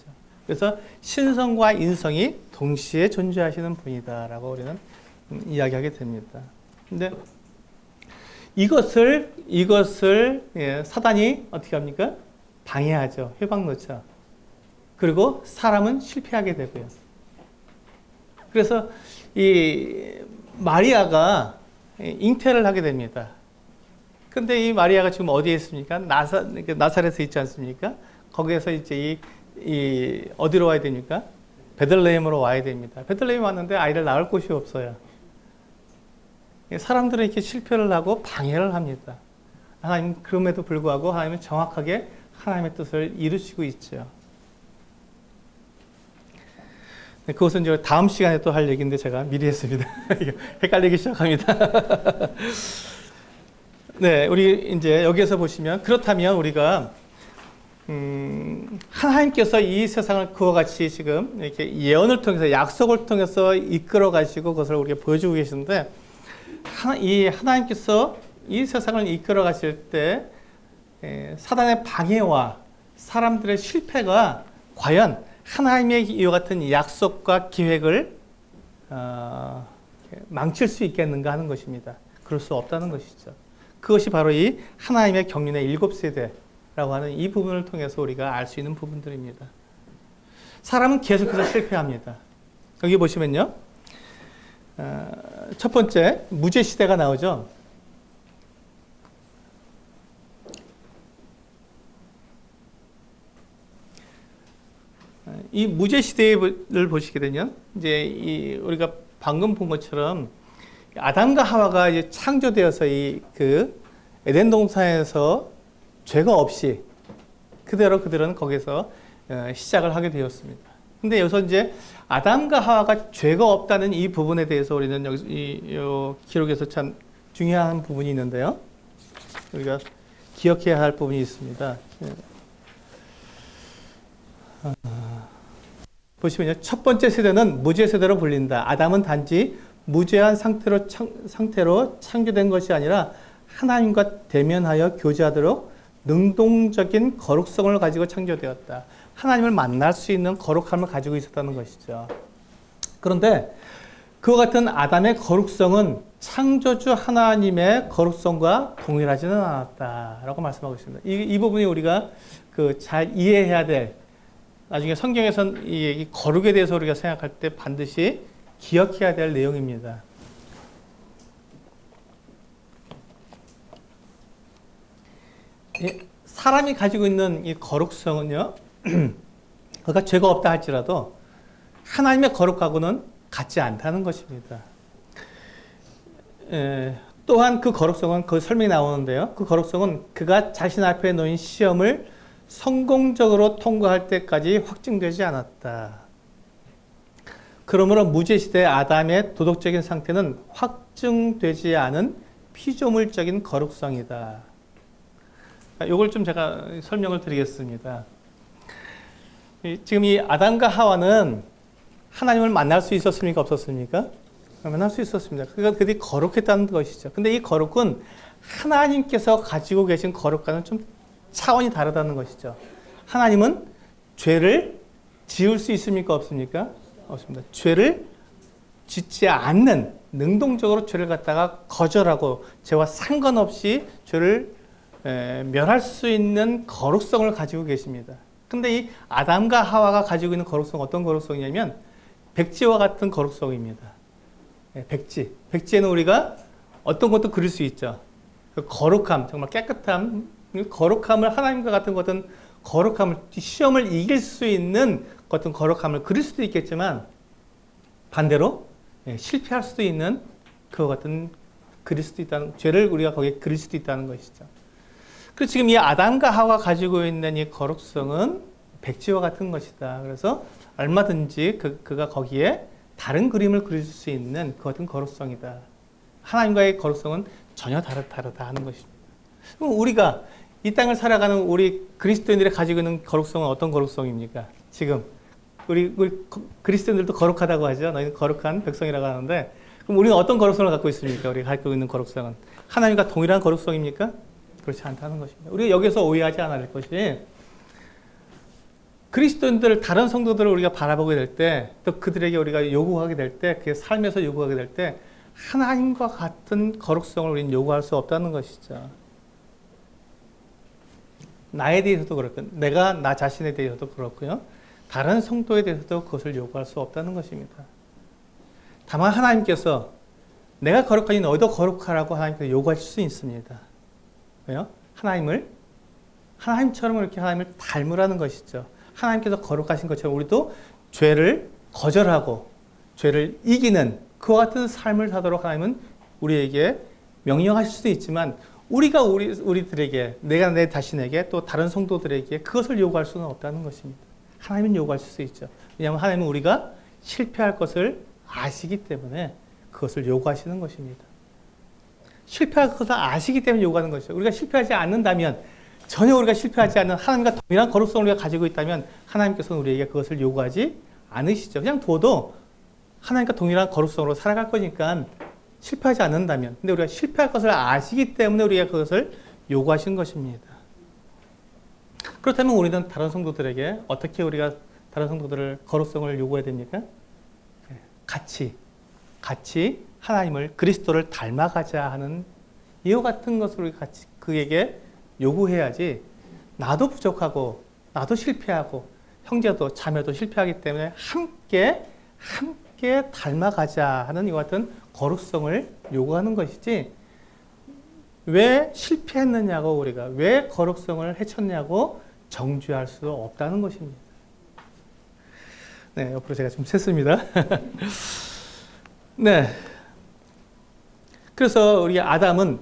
[SPEAKER 1] 그래서 신성과 인성이 동시에 존재하시는 분이다라고 우리는 음, 이야기하게 됩니다. 근데 이것을 이것을 예, 사단이 어떻게 합니까? 방해하죠. 회방놓죠. 그리고 사람은 실패하게 되고요. 그래서 이 마리아가 잉태를 하게 됩니다. 근데 이 마리아가 지금 어디에 있습니까? 나사, 나사렛에 있지 않습니까? 거기에서 이제 이, 이 어디로 와야 됩니까? 베들레헴으로 와야 됩니다. 베들레헴 왔는데 아이를 낳을 곳이 없어요. 사람들은 이렇게 실패를 하고 방해를 합니다. 하나님 그럼에도 불구하고 하나님은 정확하게 하나님의 뜻을 이루시고 있죠. 네, 그것은 이제 다음 시간에 또 할 얘기인데 제가 미리 했습니다. [LAUGHS] 헷갈리기 시작합니다. [LAUGHS] 네, 우리 이제 여기에서 보시면 그렇다면 우리가 음, 하나님께서 이 세상을 그와 같이 지금 이렇게 예언을 통해서 약속을 통해서 이끌어 가시고 그것을 우리가 보여주고 계신데 하나, 이 하나님께서 이 세상을 이끌어 가실 때 에, 사단의 방해와 사람들의 실패가 과연 하나님의 이와 같은 약속과 기획을 어, 망칠 수 있겠는가 하는 것입니다. 그럴 수 없다는 것이죠. 그것이 바로 이 하나님의 경륜의 일곱 세대라고 하는 이 부분을 통해서 우리가 알 수 있는 부분들입니다. 사람은 계속해서 실패합니다. 여기 보시면요. 어, 첫 번째, 무죄 시대가 나오죠. 이 무죄 시대를 보시게 되면 이제 우리가 방금 본 것처럼 아담과 하와가 이제 창조되어서 이 그 에덴 동산에서 죄가 없이 그대로 그들은 거기서 어, 시작을 하게 되었습니다. 근데 여기서 이제 아담과 하와가 죄가 없다는 이 부분에 대해서 우리는 여기 이, 기록에서 참 중요한 부분이 있는데요. 우리가 기억해야 할 부분이 있습니다. 예. 아, 보시면첫 번째 세대는 무죄 세대로 불린다. 아담은 단지 무죄한 상태로, 창, 상태로 창조된 것이 아니라 하나님과 대면하여 교제하도록 능동적인 거룩성을 가지고 창조되었다. 하나님을 만날 수 있는 거룩함을 가지고 있었다는 것이죠. 그런데 그와 같은 아담의 거룩성은 창조주 하나님의 거룩성과 동일하지는 않았다라고 말씀하고 있습니다. 이, 이 부분이 우리가 그 잘 이해해야 될 나중에 성경에선 이, 이 거룩에 대해서 우리가 생각할 때 반드시 기억해야 될 내용입니다. 사람이 가지고 있는 이 거룩성은요, [CLEARS THROAT] 그가 죄가 없다 할지라도 하나님의 거룩하고는 같지 않다는 것입니다. 또한 그 거룩성은 그 설명이 나오는데요. 그 거룩성은 그가 자신 앞에 놓인 시험을 성공적으로 통과할 때까지 확증되지 않았다. 그러므로 무죄시대 아담의 도덕적인 상태는 확증되지 않은 피조물적인 거룩성이다. 이걸 아, 좀 제가 설명을 드리겠습니다. 지금 이 아담과 하와는 하나님을 만날 수 있었습니까? 없었습니까? 만날 수 있었습니다. 그러니까 그들이 거룩했다는 것이죠. 근데 이 거룩은 하나님께서 가지고 계신 거룩과는 좀 차원이 다르다는 것이죠. 하나님은 죄를 지을 수 있습니까? 없습니까? 없습니다. 죄를 짓지 않는 능동적으로 죄를 갖다가 거절하고 죄와 상관없이 죄를 에, 멸할 수 있는 거룩성을 가지고 계십니다. 근데 이 아담과 하와가 가지고 있는 거룩성 어떤 거룩성이냐면 백지와 같은 거룩성입니다. 예, 백지. 백지에는 우리가 어떤 것도 그릴 수 있죠. 그 거룩함, 정말 깨끗함, 음, 거룩함을 하나님과 같은 것은 거룩함을 시험을 이길 수 있는 어떤 거룩함을 그릴 수도 있겠지만 반대로 예, 실패할 수도 있는 그와 같은 그릴 수도 있다는 죄를 우리가 거기에 그릴 수도 있다는 것이죠. 그래서 지금 이 아담과 하와 가지고 있는 이 거룩성은 백지와 같은 것이다. 그래서 얼마든지 그, 그가 거기에 다른 그림을 그릴 수 있는 그 같은 거룩성이다. 하나님과의 거룩성은 전혀 다르다 하는 것입니다. 그럼 우리가 이 땅을 살아가는 우리 그리스도인들이 가지고 있는 거룩성은 어떤 거룩성입니까? 지금 우리, 우리 그, 그리스도인들도 거룩하다고 하죠. 너희는 거룩한 백성이라고 하는데 그럼 우리는 어떤 거룩성을 갖고 있습니까? 우리가 갖고 있는 거룩성은 하나님과 동일한 거룩성입니까? 그렇지 않다는 것입니다. 우리가 여기서 오해하지 않아야 될 것이 그리스도인들 다른 성도들을 우리가 바라보게 될 때 또 그들에게 우리가 요구하게 될 때그 삶에서 요구하게 될 때 하나님과 같은 거룩성을 우리는 요구할 수 없다는 것이죠. 나에 대해서도 그렇고 내가 나 자신에 대해서도 그렇고요. 다른 성도에 대해서도 그것을 요구할 수 없다는 것입니다. 다만 하나님께서 내가 거룩하니 너희도 거룩하라고 하나님께서 요구하실 수 있습니다. 왜요? 하나님을 하나님처럼 이렇게 하나님을 닮으라는 것이죠. 하나님께서 거룩하신 것처럼 우리도 죄를 거절하고 죄를 이기는 그와 같은 삶을 사도록 하나님은 우리에게 명령하실 수도 있지만 우리가 우리 우리들에게 내가 내 자신에게 또 다른 성도들에게 그것을 요구할 수는 없다는 것입니다. 하나님은 요구하실 수 있죠. 왜냐하면 하나님은 우리가 실패할 것을 아시기 때문에 그것을 요구하시는 것입니다. 실패할 것을 아시기 때문에 요구하는 것이죠. 우리가 실패하지 않는다면 전혀 우리가 실패하지 않는 하나님과 동일한 거룩성을 우리가 가지고 있다면 하나님께서는 우리에게 그것을 요구하지 않으시죠. 그냥 둬도 하나님과 동일한 거룩성으로 살아갈 거니까 실패하지 않는다면 근데 우리가 실패할 것을 아시기 때문에 우리가 그것을 요구하신 것입니다. 그렇다면 우리는 다른 성도들에게 어떻게 우리가 다른 성도들을 거룩성을 요구해야 됩니까? 네, 같이 같이 하나님을 그리스도를 닮아가자 하는 이와 같은 것을 같이 그에게 요구해야지 나도 부족하고 나도 실패하고 형제도 자매도 실패하기 때문에 함께 함께 닮아가자 하는 이와 같은 거룩성을 요구하는 것이지 왜 실패했느냐고 우리가 왜 거룩성을 해쳤냐고 정죄할 수 없다는 것입니다. 네, 옆으로 제가 좀 셌습니다. [LAUGHS] 네. 그래서 우리 아담은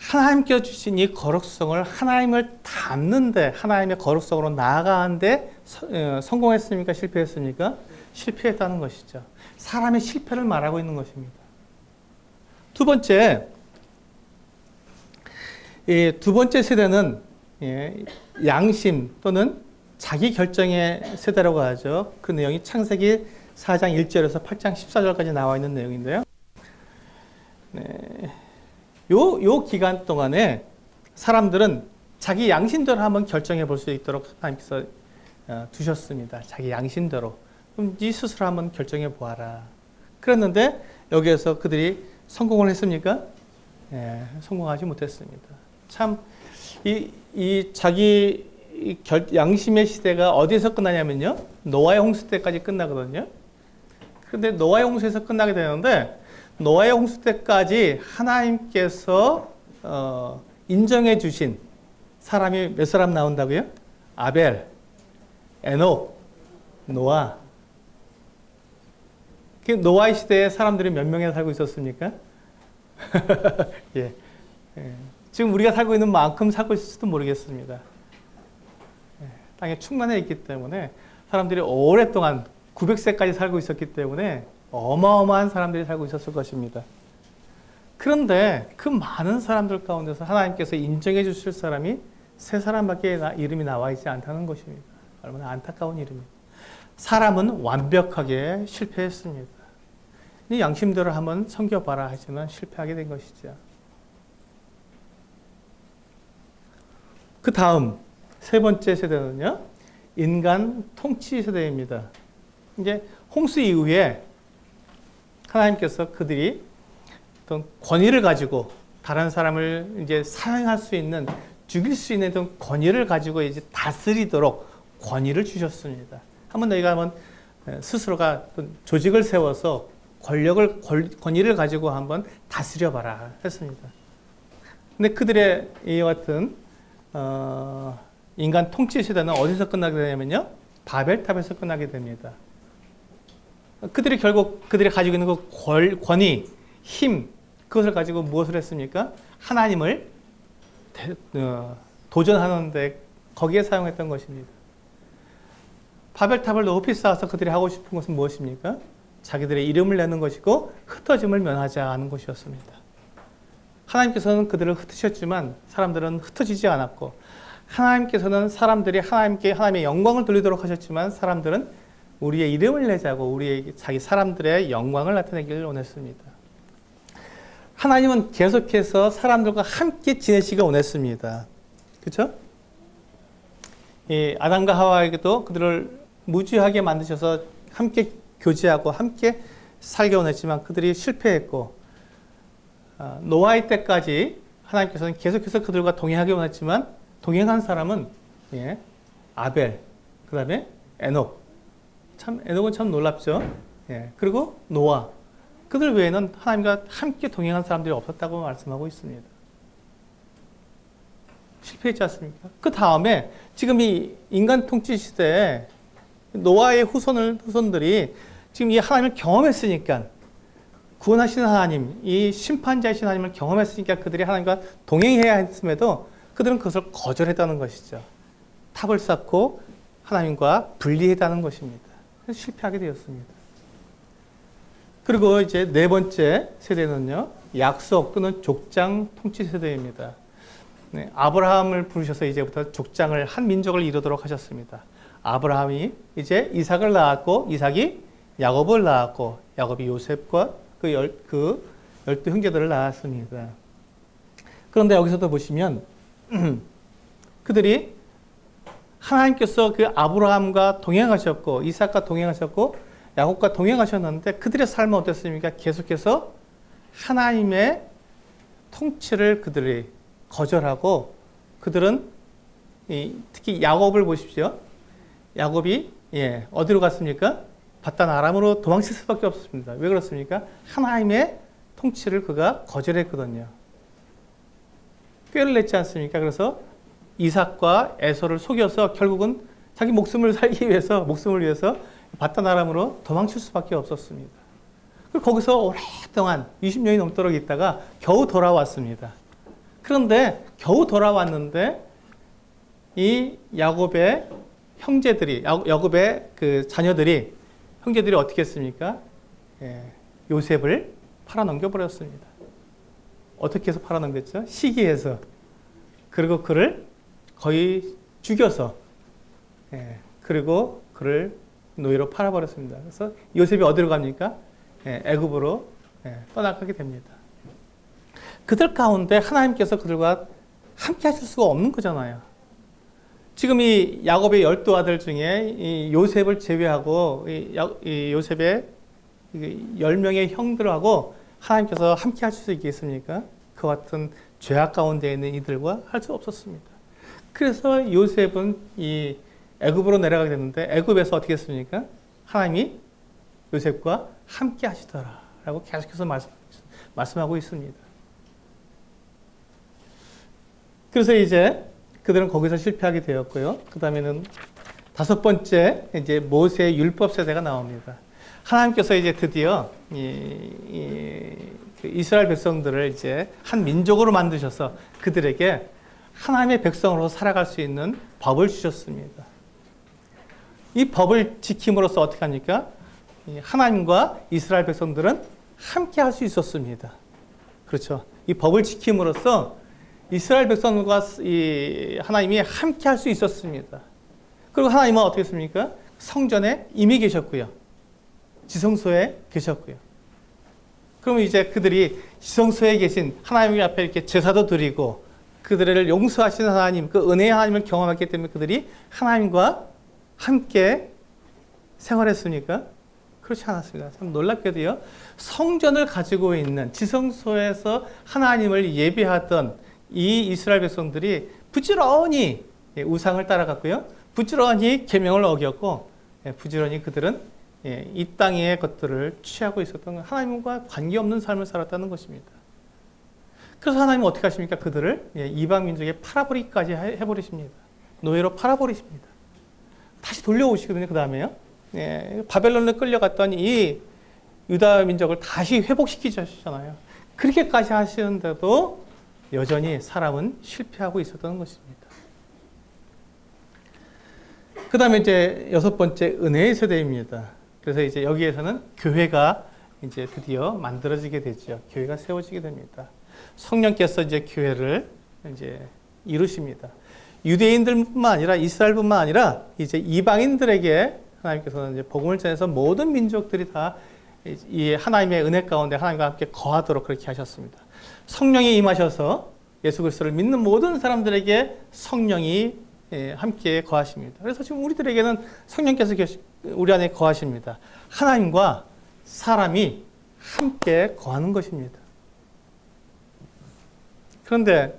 [SPEAKER 1] 하나님께 주신 이 거룩성을 하나님을 닮는데 하나님의 거룩성으로 나아가는데 어, 성공했습니까? 실패했습니까? 실패했다는 것이죠. 사람의 실패를 말하고 있는 것입니다. 두 번째, 두 번째 세대는 예, 양심 또는 자기 결정의 세대라고 하죠. 그 내용이 창세기 4장 1절에서 8장 14절까지 나와 있는 내용인데요. 네. 요, 요 기간 동안에 사람들은 자기 양심대로 한번 결정해 볼 수 있도록 하나님께서 어, 두셨습니다. 자기 양심대로. 그럼 네 스스로 한번 결정해 보아라. 그랬는데 여기에서 그들이 성공을 했습니까? 예, 성공하지 못했습니다. 참, 이, 이 자기 결, 양심의 시대가 어디에서 끝나냐면요. 노아의 홍수 때까지 끝나거든요. 그런데 노아의 홍수에서 끝나게 되는데, 노아의 홍수 때까지 하나님께서 어, 인정해 주신 사람이 몇 사람 나온다고요? 아벨, 에녹, 노아. 그 노아의 시대에 사람들이 몇 명이나 살고 있었습니까? [LAUGHS] 예. 예. 지금 우리가 살고 있는 만큼 살고 있을지도 모르겠습니다. 예, 땅에 충만해 있기 때문에 사람들이 오랫동안 900세까지 살고 있었기 때문에 어마어마한 사람들이 살고 있었을 것입니다. 그런데 그 많은 사람들 가운데서 하나님께서 인정해 주실 사람이 세 사람밖에 이름이 나와 있지 않다는 것입니다. 얼마나 안타까운 일입니다. 사람은 완벽하게 실패했습니다. 네 양심대로 하면 성겨봐라 하지만 실패하게 된 것이죠. 그 다음 세 번째 세대는요. 인간 통치 세대입니다. 이제 홍수 이후에 하나님께서 그들이 어떤 권위를 가지고 다른 사람을 이제 사용할 수 있는 죽일 수 있는 어떤 권위를 가지고 이제 다스리도록 권위를 주셨습니다. 한번 너희가 한번 스스로가 조직을 세워서 권력을 권위를 가지고 한번 다스려 봐라 했습니다. 근데 그들의 이 같은 어, 인간 통치 시대는 어디서 끝나게 되냐면요. 바벨탑에서 끝나게 됩니다. 그들이 결국 그들이 가지고 있는 그 권, 권위, 힘 그것을 가지고 무엇을 했습니까? 하나님을 대, 어, 도전하는데 거기에 사용했던 것입니다. 바벨탑을 높이 쌓아서 그들이 하고 싶은 것은 무엇입니까? 자기들의 이름을 내는 것이고 흩어짐을 면하지 않은 것이었습니다. 하나님께서는 그들을 흩으셨지만 사람들은 흩어지지 않았고 하나님께서는 사람들이 하나님께 하나님의 영광을 돌리도록 하셨지만 사람들은 우리의 이름을 내자고 우리의 자기 사람들의 영광을 나타내기를 원했습니다. 하나님은 계속해서 사람들과 함께 지내시기 원했습니다. 그렇죠? 예, 아담과 하와에게도 그들을 무지하게 만드셔서 함께 교제하고 함께 살게 원했지만 그들이 실패했고 아, 노아의 때까지 하나님께서는 계속해서 그들과 동행하기 원했지만 동행한 사람은 예, 아벨, 그 다음에 에녹. 참 에녹은 참 놀랍죠. 예, 그리고 노아. 그들 외에는 하나님과 함께 동행한 사람들이 없었다고 말씀하고 있습니다. 실패했지 않습니까? 그 다음에 지금 이 인간 통치 시대에 노아의 후손을 후손들이 지금 이 하나님을 경험했으니까 구원하시는 하나님, 이 심판자이신 하나님을 경험했으니까 그들이 하나님과 동행해야 했음에도 그들은 그것을 거절했다는 것이죠. 탑을 쌓고 하나님과 분리했다는 것입니다. 실패하게 되었습니다. 그리고 이제 네 번째 세대는요, 약속 또는 족장 통치 세대입니다. 네, 아브라함을 부르셔서 이제부터 족장을 한 민족을 이루도록 하셨습니다. 아브라함이 이제 이삭을 낳았고 이삭이 야곱을 낳았고 야곱이 요셉과 그, 열, 그 열두 형제들을 낳았습니다. 그런데 여기서도 보시면 [CLEARS THROAT] 그들이 하나님께서 그 아브라함과 동행하셨고 이삭과 동행하셨고 야곱과 동행하셨는데 그들의 삶은 어땠습니까? 계속해서 하나님의 통치를 그들이 거절하고 그들은 특히 야곱을 보십시오. 야곱이 예, 어디로 갔습니까? 바단 아람으로 도망칠 수밖에 없었습니다. 왜 그렇습니까? 하나님의 통치를 그가 거절했거든요. 꾀를 냈지 않습니까? 그래서 이삭과 에서를 속여서 결국은 자기 목숨을 살기 위해서 목숨을 위해서 바단 아람으로 도망칠 수밖에 없었습니다. 거기서 오랫동안 20년이 넘도록 있다가 겨우 돌아왔습니다. 그런데 겨우 돌아왔는데 이 야곱의 형제들이 야곱의 그 자녀들이 형제들이 어떻게 했습니까? 예, 요셉을 팔아넘겨 버렸습니다. 어떻게 해서 팔아넘겼죠? 시기해서. 그리고 그를 거의 죽여서, 예, 그리고 그를 노예로 팔아버렸습니다. 그래서 요셉이 어디로 갑니까? 예, 애굽으로 예, 떠나가게 됩니다. 그들 가운데 하나님께서 그들과 함께 하실 수가 없는 거잖아요. 지금 이 야곱의 열두 아들 중에 이 요셉을 제외하고 이, 요셉의 열 명의 형들하고 하나님께서 함께 하실 수 있겠습니까? 그 같은 죄악 가운데 있는 이들과 할 수 없었습니다. 그래서 요셉은 이 애굽으로 내려가게 됐는데 애굽에서 어떻게 했습니까? 하나님이 요셉과 함께 하시더라라고 계속해서 말씀, 말씀하고 있습니다. 그래서 이제 그들은 거기서 실패하게 되었고요. 그 다음에는 다섯 번째 이제 모세 율법 세대가 나옵니다. 하나님께서 이제 드디어 이, 이, 그 이스라엘 백성들을 이제 한 민족으로 만드셔서 그들에게 하나님의 백성으로 살아갈 수 있는 법을 주셨습니다. 이 법을 지킴으로써 어떻게 합니까? 하나님과 이스라엘 백성들은 함께 할 수 있었습니다. 그렇죠. 이 법을 지킴으로써 이스라엘 백성과 하나님이 함께 할 수 있었습니다. 그리고 하나님은 어떻게 했습니까? 성전에 이미 계셨고요. 지성소에 계셨고요. 그러면 이제 그들이 지성소에 계신 하나님 앞에 이렇게 제사도 드리고 그들을 용서하시는 하나님, 그 은혜의 하나님을 경험했기 때문에 그들이 하나님과 함께 생활했습니까? 그렇지 않았습니다. 참 놀랍게도요. 성전을 가지고 있는 지성소에서 하나님을 예배하던 이 이스라엘 백성들이 부지런히 예, 우상을 따라갔고요. 부지런히 계명을 어겼고 예, 부지런히 그들은 예, 이 땅의 것들을 취하고 있었던 하나님과 관계없는 삶을 살았다는 것입니다. 그래서 하나님은 어떻게 하십니까? 그들을 이방 민족의 팔아버리까지 해버리십니다. 노예로 팔아버리십니다. 다시 돌려오시거든요. 그 다음에요. 바벨론에 끌려갔던 이 유다 민족을 다시 회복시키셨잖아요. 그렇게까지 하시는데도 여전히 사람은 실패하고 있었던 것입니다. 그 다음에 이제 여섯 번째 은혜의 세대입니다. 그래서 이제 여기에서는 교회가 이제 드디어 만들어지게 되죠. 교회가 세워지게 됩니다. 성령께서 이제 교회를 이제 이루십니다. 유대인들뿐만 아니라 이스라엘뿐만 아니라 이제 이방인들에게 하나님께서는 이제 복음을 전해서 모든 민족들이 다 이 하나님의 은혜 가운데 하나님과 함께 거하도록 그렇게 하셨습니다. 성령이 임하셔서 예수 그리스도를 믿는 모든 사람들에게 성령이 예, 함께 거하십니다. 그래서 지금 우리들에게는 성령께서 우리 안에 거하십니다. 하나님과 사람이 함께 거하는 것입니다. 그런데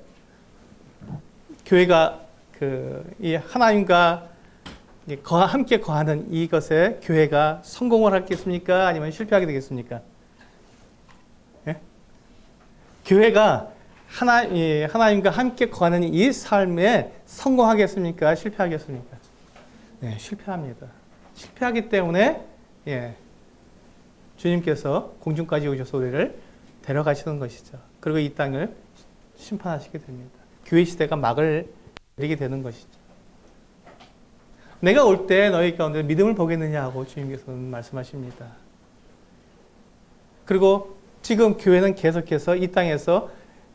[SPEAKER 1] 교회가 그이 하나님과 함께 거하는 이것에 교회가 성공을 하겠습니까? 아니면 실패하게 되겠습니까? 교회가 하나, 예, 하나님과 함께 거하는 이 삶에 성공하겠습니까? 실패하겠습니까? 네, 실패합니다. 실패하기 때문에 예, 주님께서 공중까지 오셔서 우리를 데려가시는 것이죠. 그리고 이 땅을 심판하시게 됩니다. 교회 시대가 막을 내리게 되는 것이죠. 내가 올 때 너희 가운데 믿음을 보겠느냐 고 주님께서는 말씀하십니다. 그리고 지금 교회는 계속해서 이 땅에서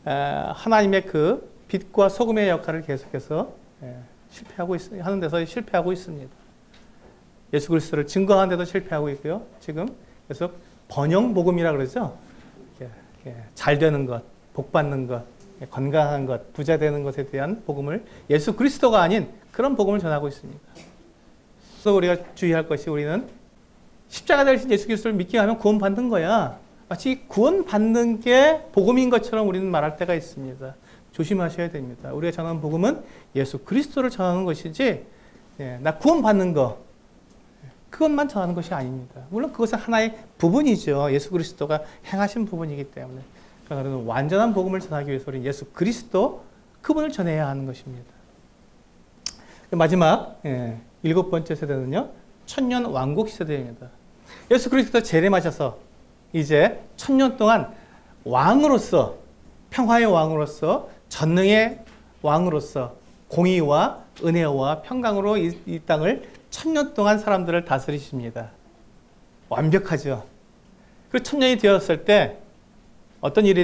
[SPEAKER 1] 하나님의 그 빛과 소금의 역할을 계속해서 실패하고 있, 하는 데서 실패하고 있습니다. 예수 그리스도를 증거하는데도 실패하고 있고요. 지금 계속 번영 복음이라 그러죠. 잘 되는 것, 복 받는 것, 건강한 것, 부자 되는 것에 대한 복음을 예수 그리스도가 아닌 그런 복음을 전하고 있습니다. 그래서 우리가 주의할 것이 우리는 십자가 대신 예수 그리스도를 믿게 하면 구원 받는 거야. 마치 구원받는 게 복음인 것처럼 우리는 말할 때가 있습니다. 조심하셔야 됩니다. 우리가 전하는 복음은 예수 그리스도를 전하는 것이지 예, 나 구원받는 거 그것만 전하는 것이 아닙니다. 물론 그것은 하나의 부분이죠. 예수 그리스도가 행하신 부분이기 때문에 그러나 우리는 완전한 복음을 전하기 위해서 우리는 예수 그리스도 그분을 전해야 하는 것입니다. 마지막 예, 일곱 번째 세대는요. 천년 왕국 시대입니다. 예수 그리스도 재림하셔서 이제 천년 동안 왕으로서 평화의 왕으로서 전능의 왕으로서 공의와 은혜와 평강으로 이, 이 땅을 천년 동안 사람들을 다스리십니다. 완벽하죠. 그 천년이 되었을 때 어떤 일이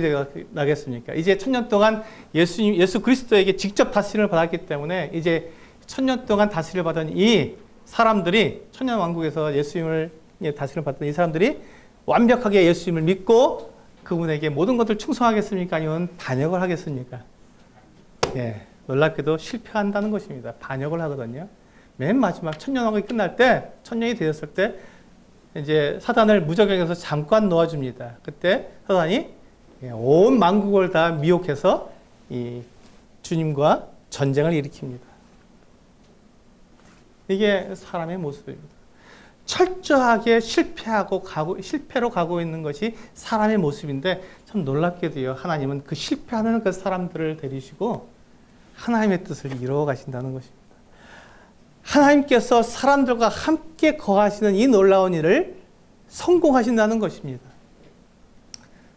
[SPEAKER 1] 나겠습니까? 이제 천년 동안 예수님, 예수 그리스도에게 직접 다스림을 받았기 때문에 이제 천년 동안 다스림을 받은 이 사람들이 천년 왕국에서 예수님을 예, 다스림을 받던 이 사람들이 완벽하게 예수님을 믿고 그분에게 모든 것을 충성하겠습니까? 아니면 반역을 하겠습니까? 예, 놀랍게도 실패한다는 것입니다. 반역을 하거든요. 맨 마지막 천년왕국이 끝날 때, 천년이 되었을 때, 이제 사단을 무적에게서 잠깐 놓아줍니다. 그때 사단이 예, 온 만국을 다 미혹해서 이 주님과 전쟁을 일으킵니다. 이게 사람의 모습입니다. 철저하게 실패하고 가고, 실패로 가고 있는 것이 사람의 모습인데 참 놀랍게도요. 하나님은 그 실패하는 그 사람들을 데리시고 하나님의 뜻을 이루어 가신다는 것입니다. 하나님께서 사람들과 함께 거하시는 이 놀라운 일을 성공하신다는 것입니다.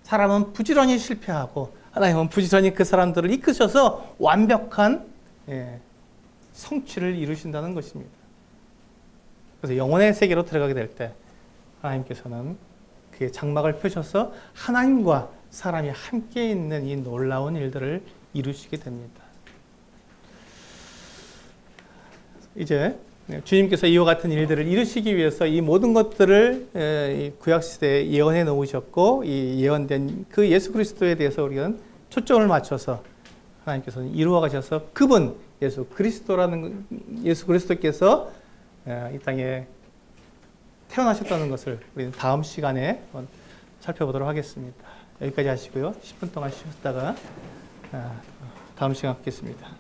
[SPEAKER 1] 사람은 부지런히 실패하고 하나님은 부지런히 그 사람들을 이끄셔서 완벽한 예, 성취를 이루신다는 것입니다. 그래서 영혼의 세계로 들어가게 될 때 하나님께서는 그의 장막을 펴셔서 하나님과 사람이 함께 있는 이 놀라운 일들을 이루시게 됩니다. 이제 주님께서 이와 같은 일들을 이루시기 위해서 이 모든 것들을 구약시대에 예언해 놓으셨고 이 예언된 그 예수 그리스도에 대해서 우리는 초점을 맞춰서 하나님께서는 이루어 가셔서 그분 예수 그리스도라는 그 예수 그리스도께서 예, 이 땅에 태어나셨다는 것을 우리는 다음 시간에 살펴보도록 하겠습니다. 여기까지 하시고요. 10분 동안 쉬었다가 아, 다음 시간 뵙겠습니다.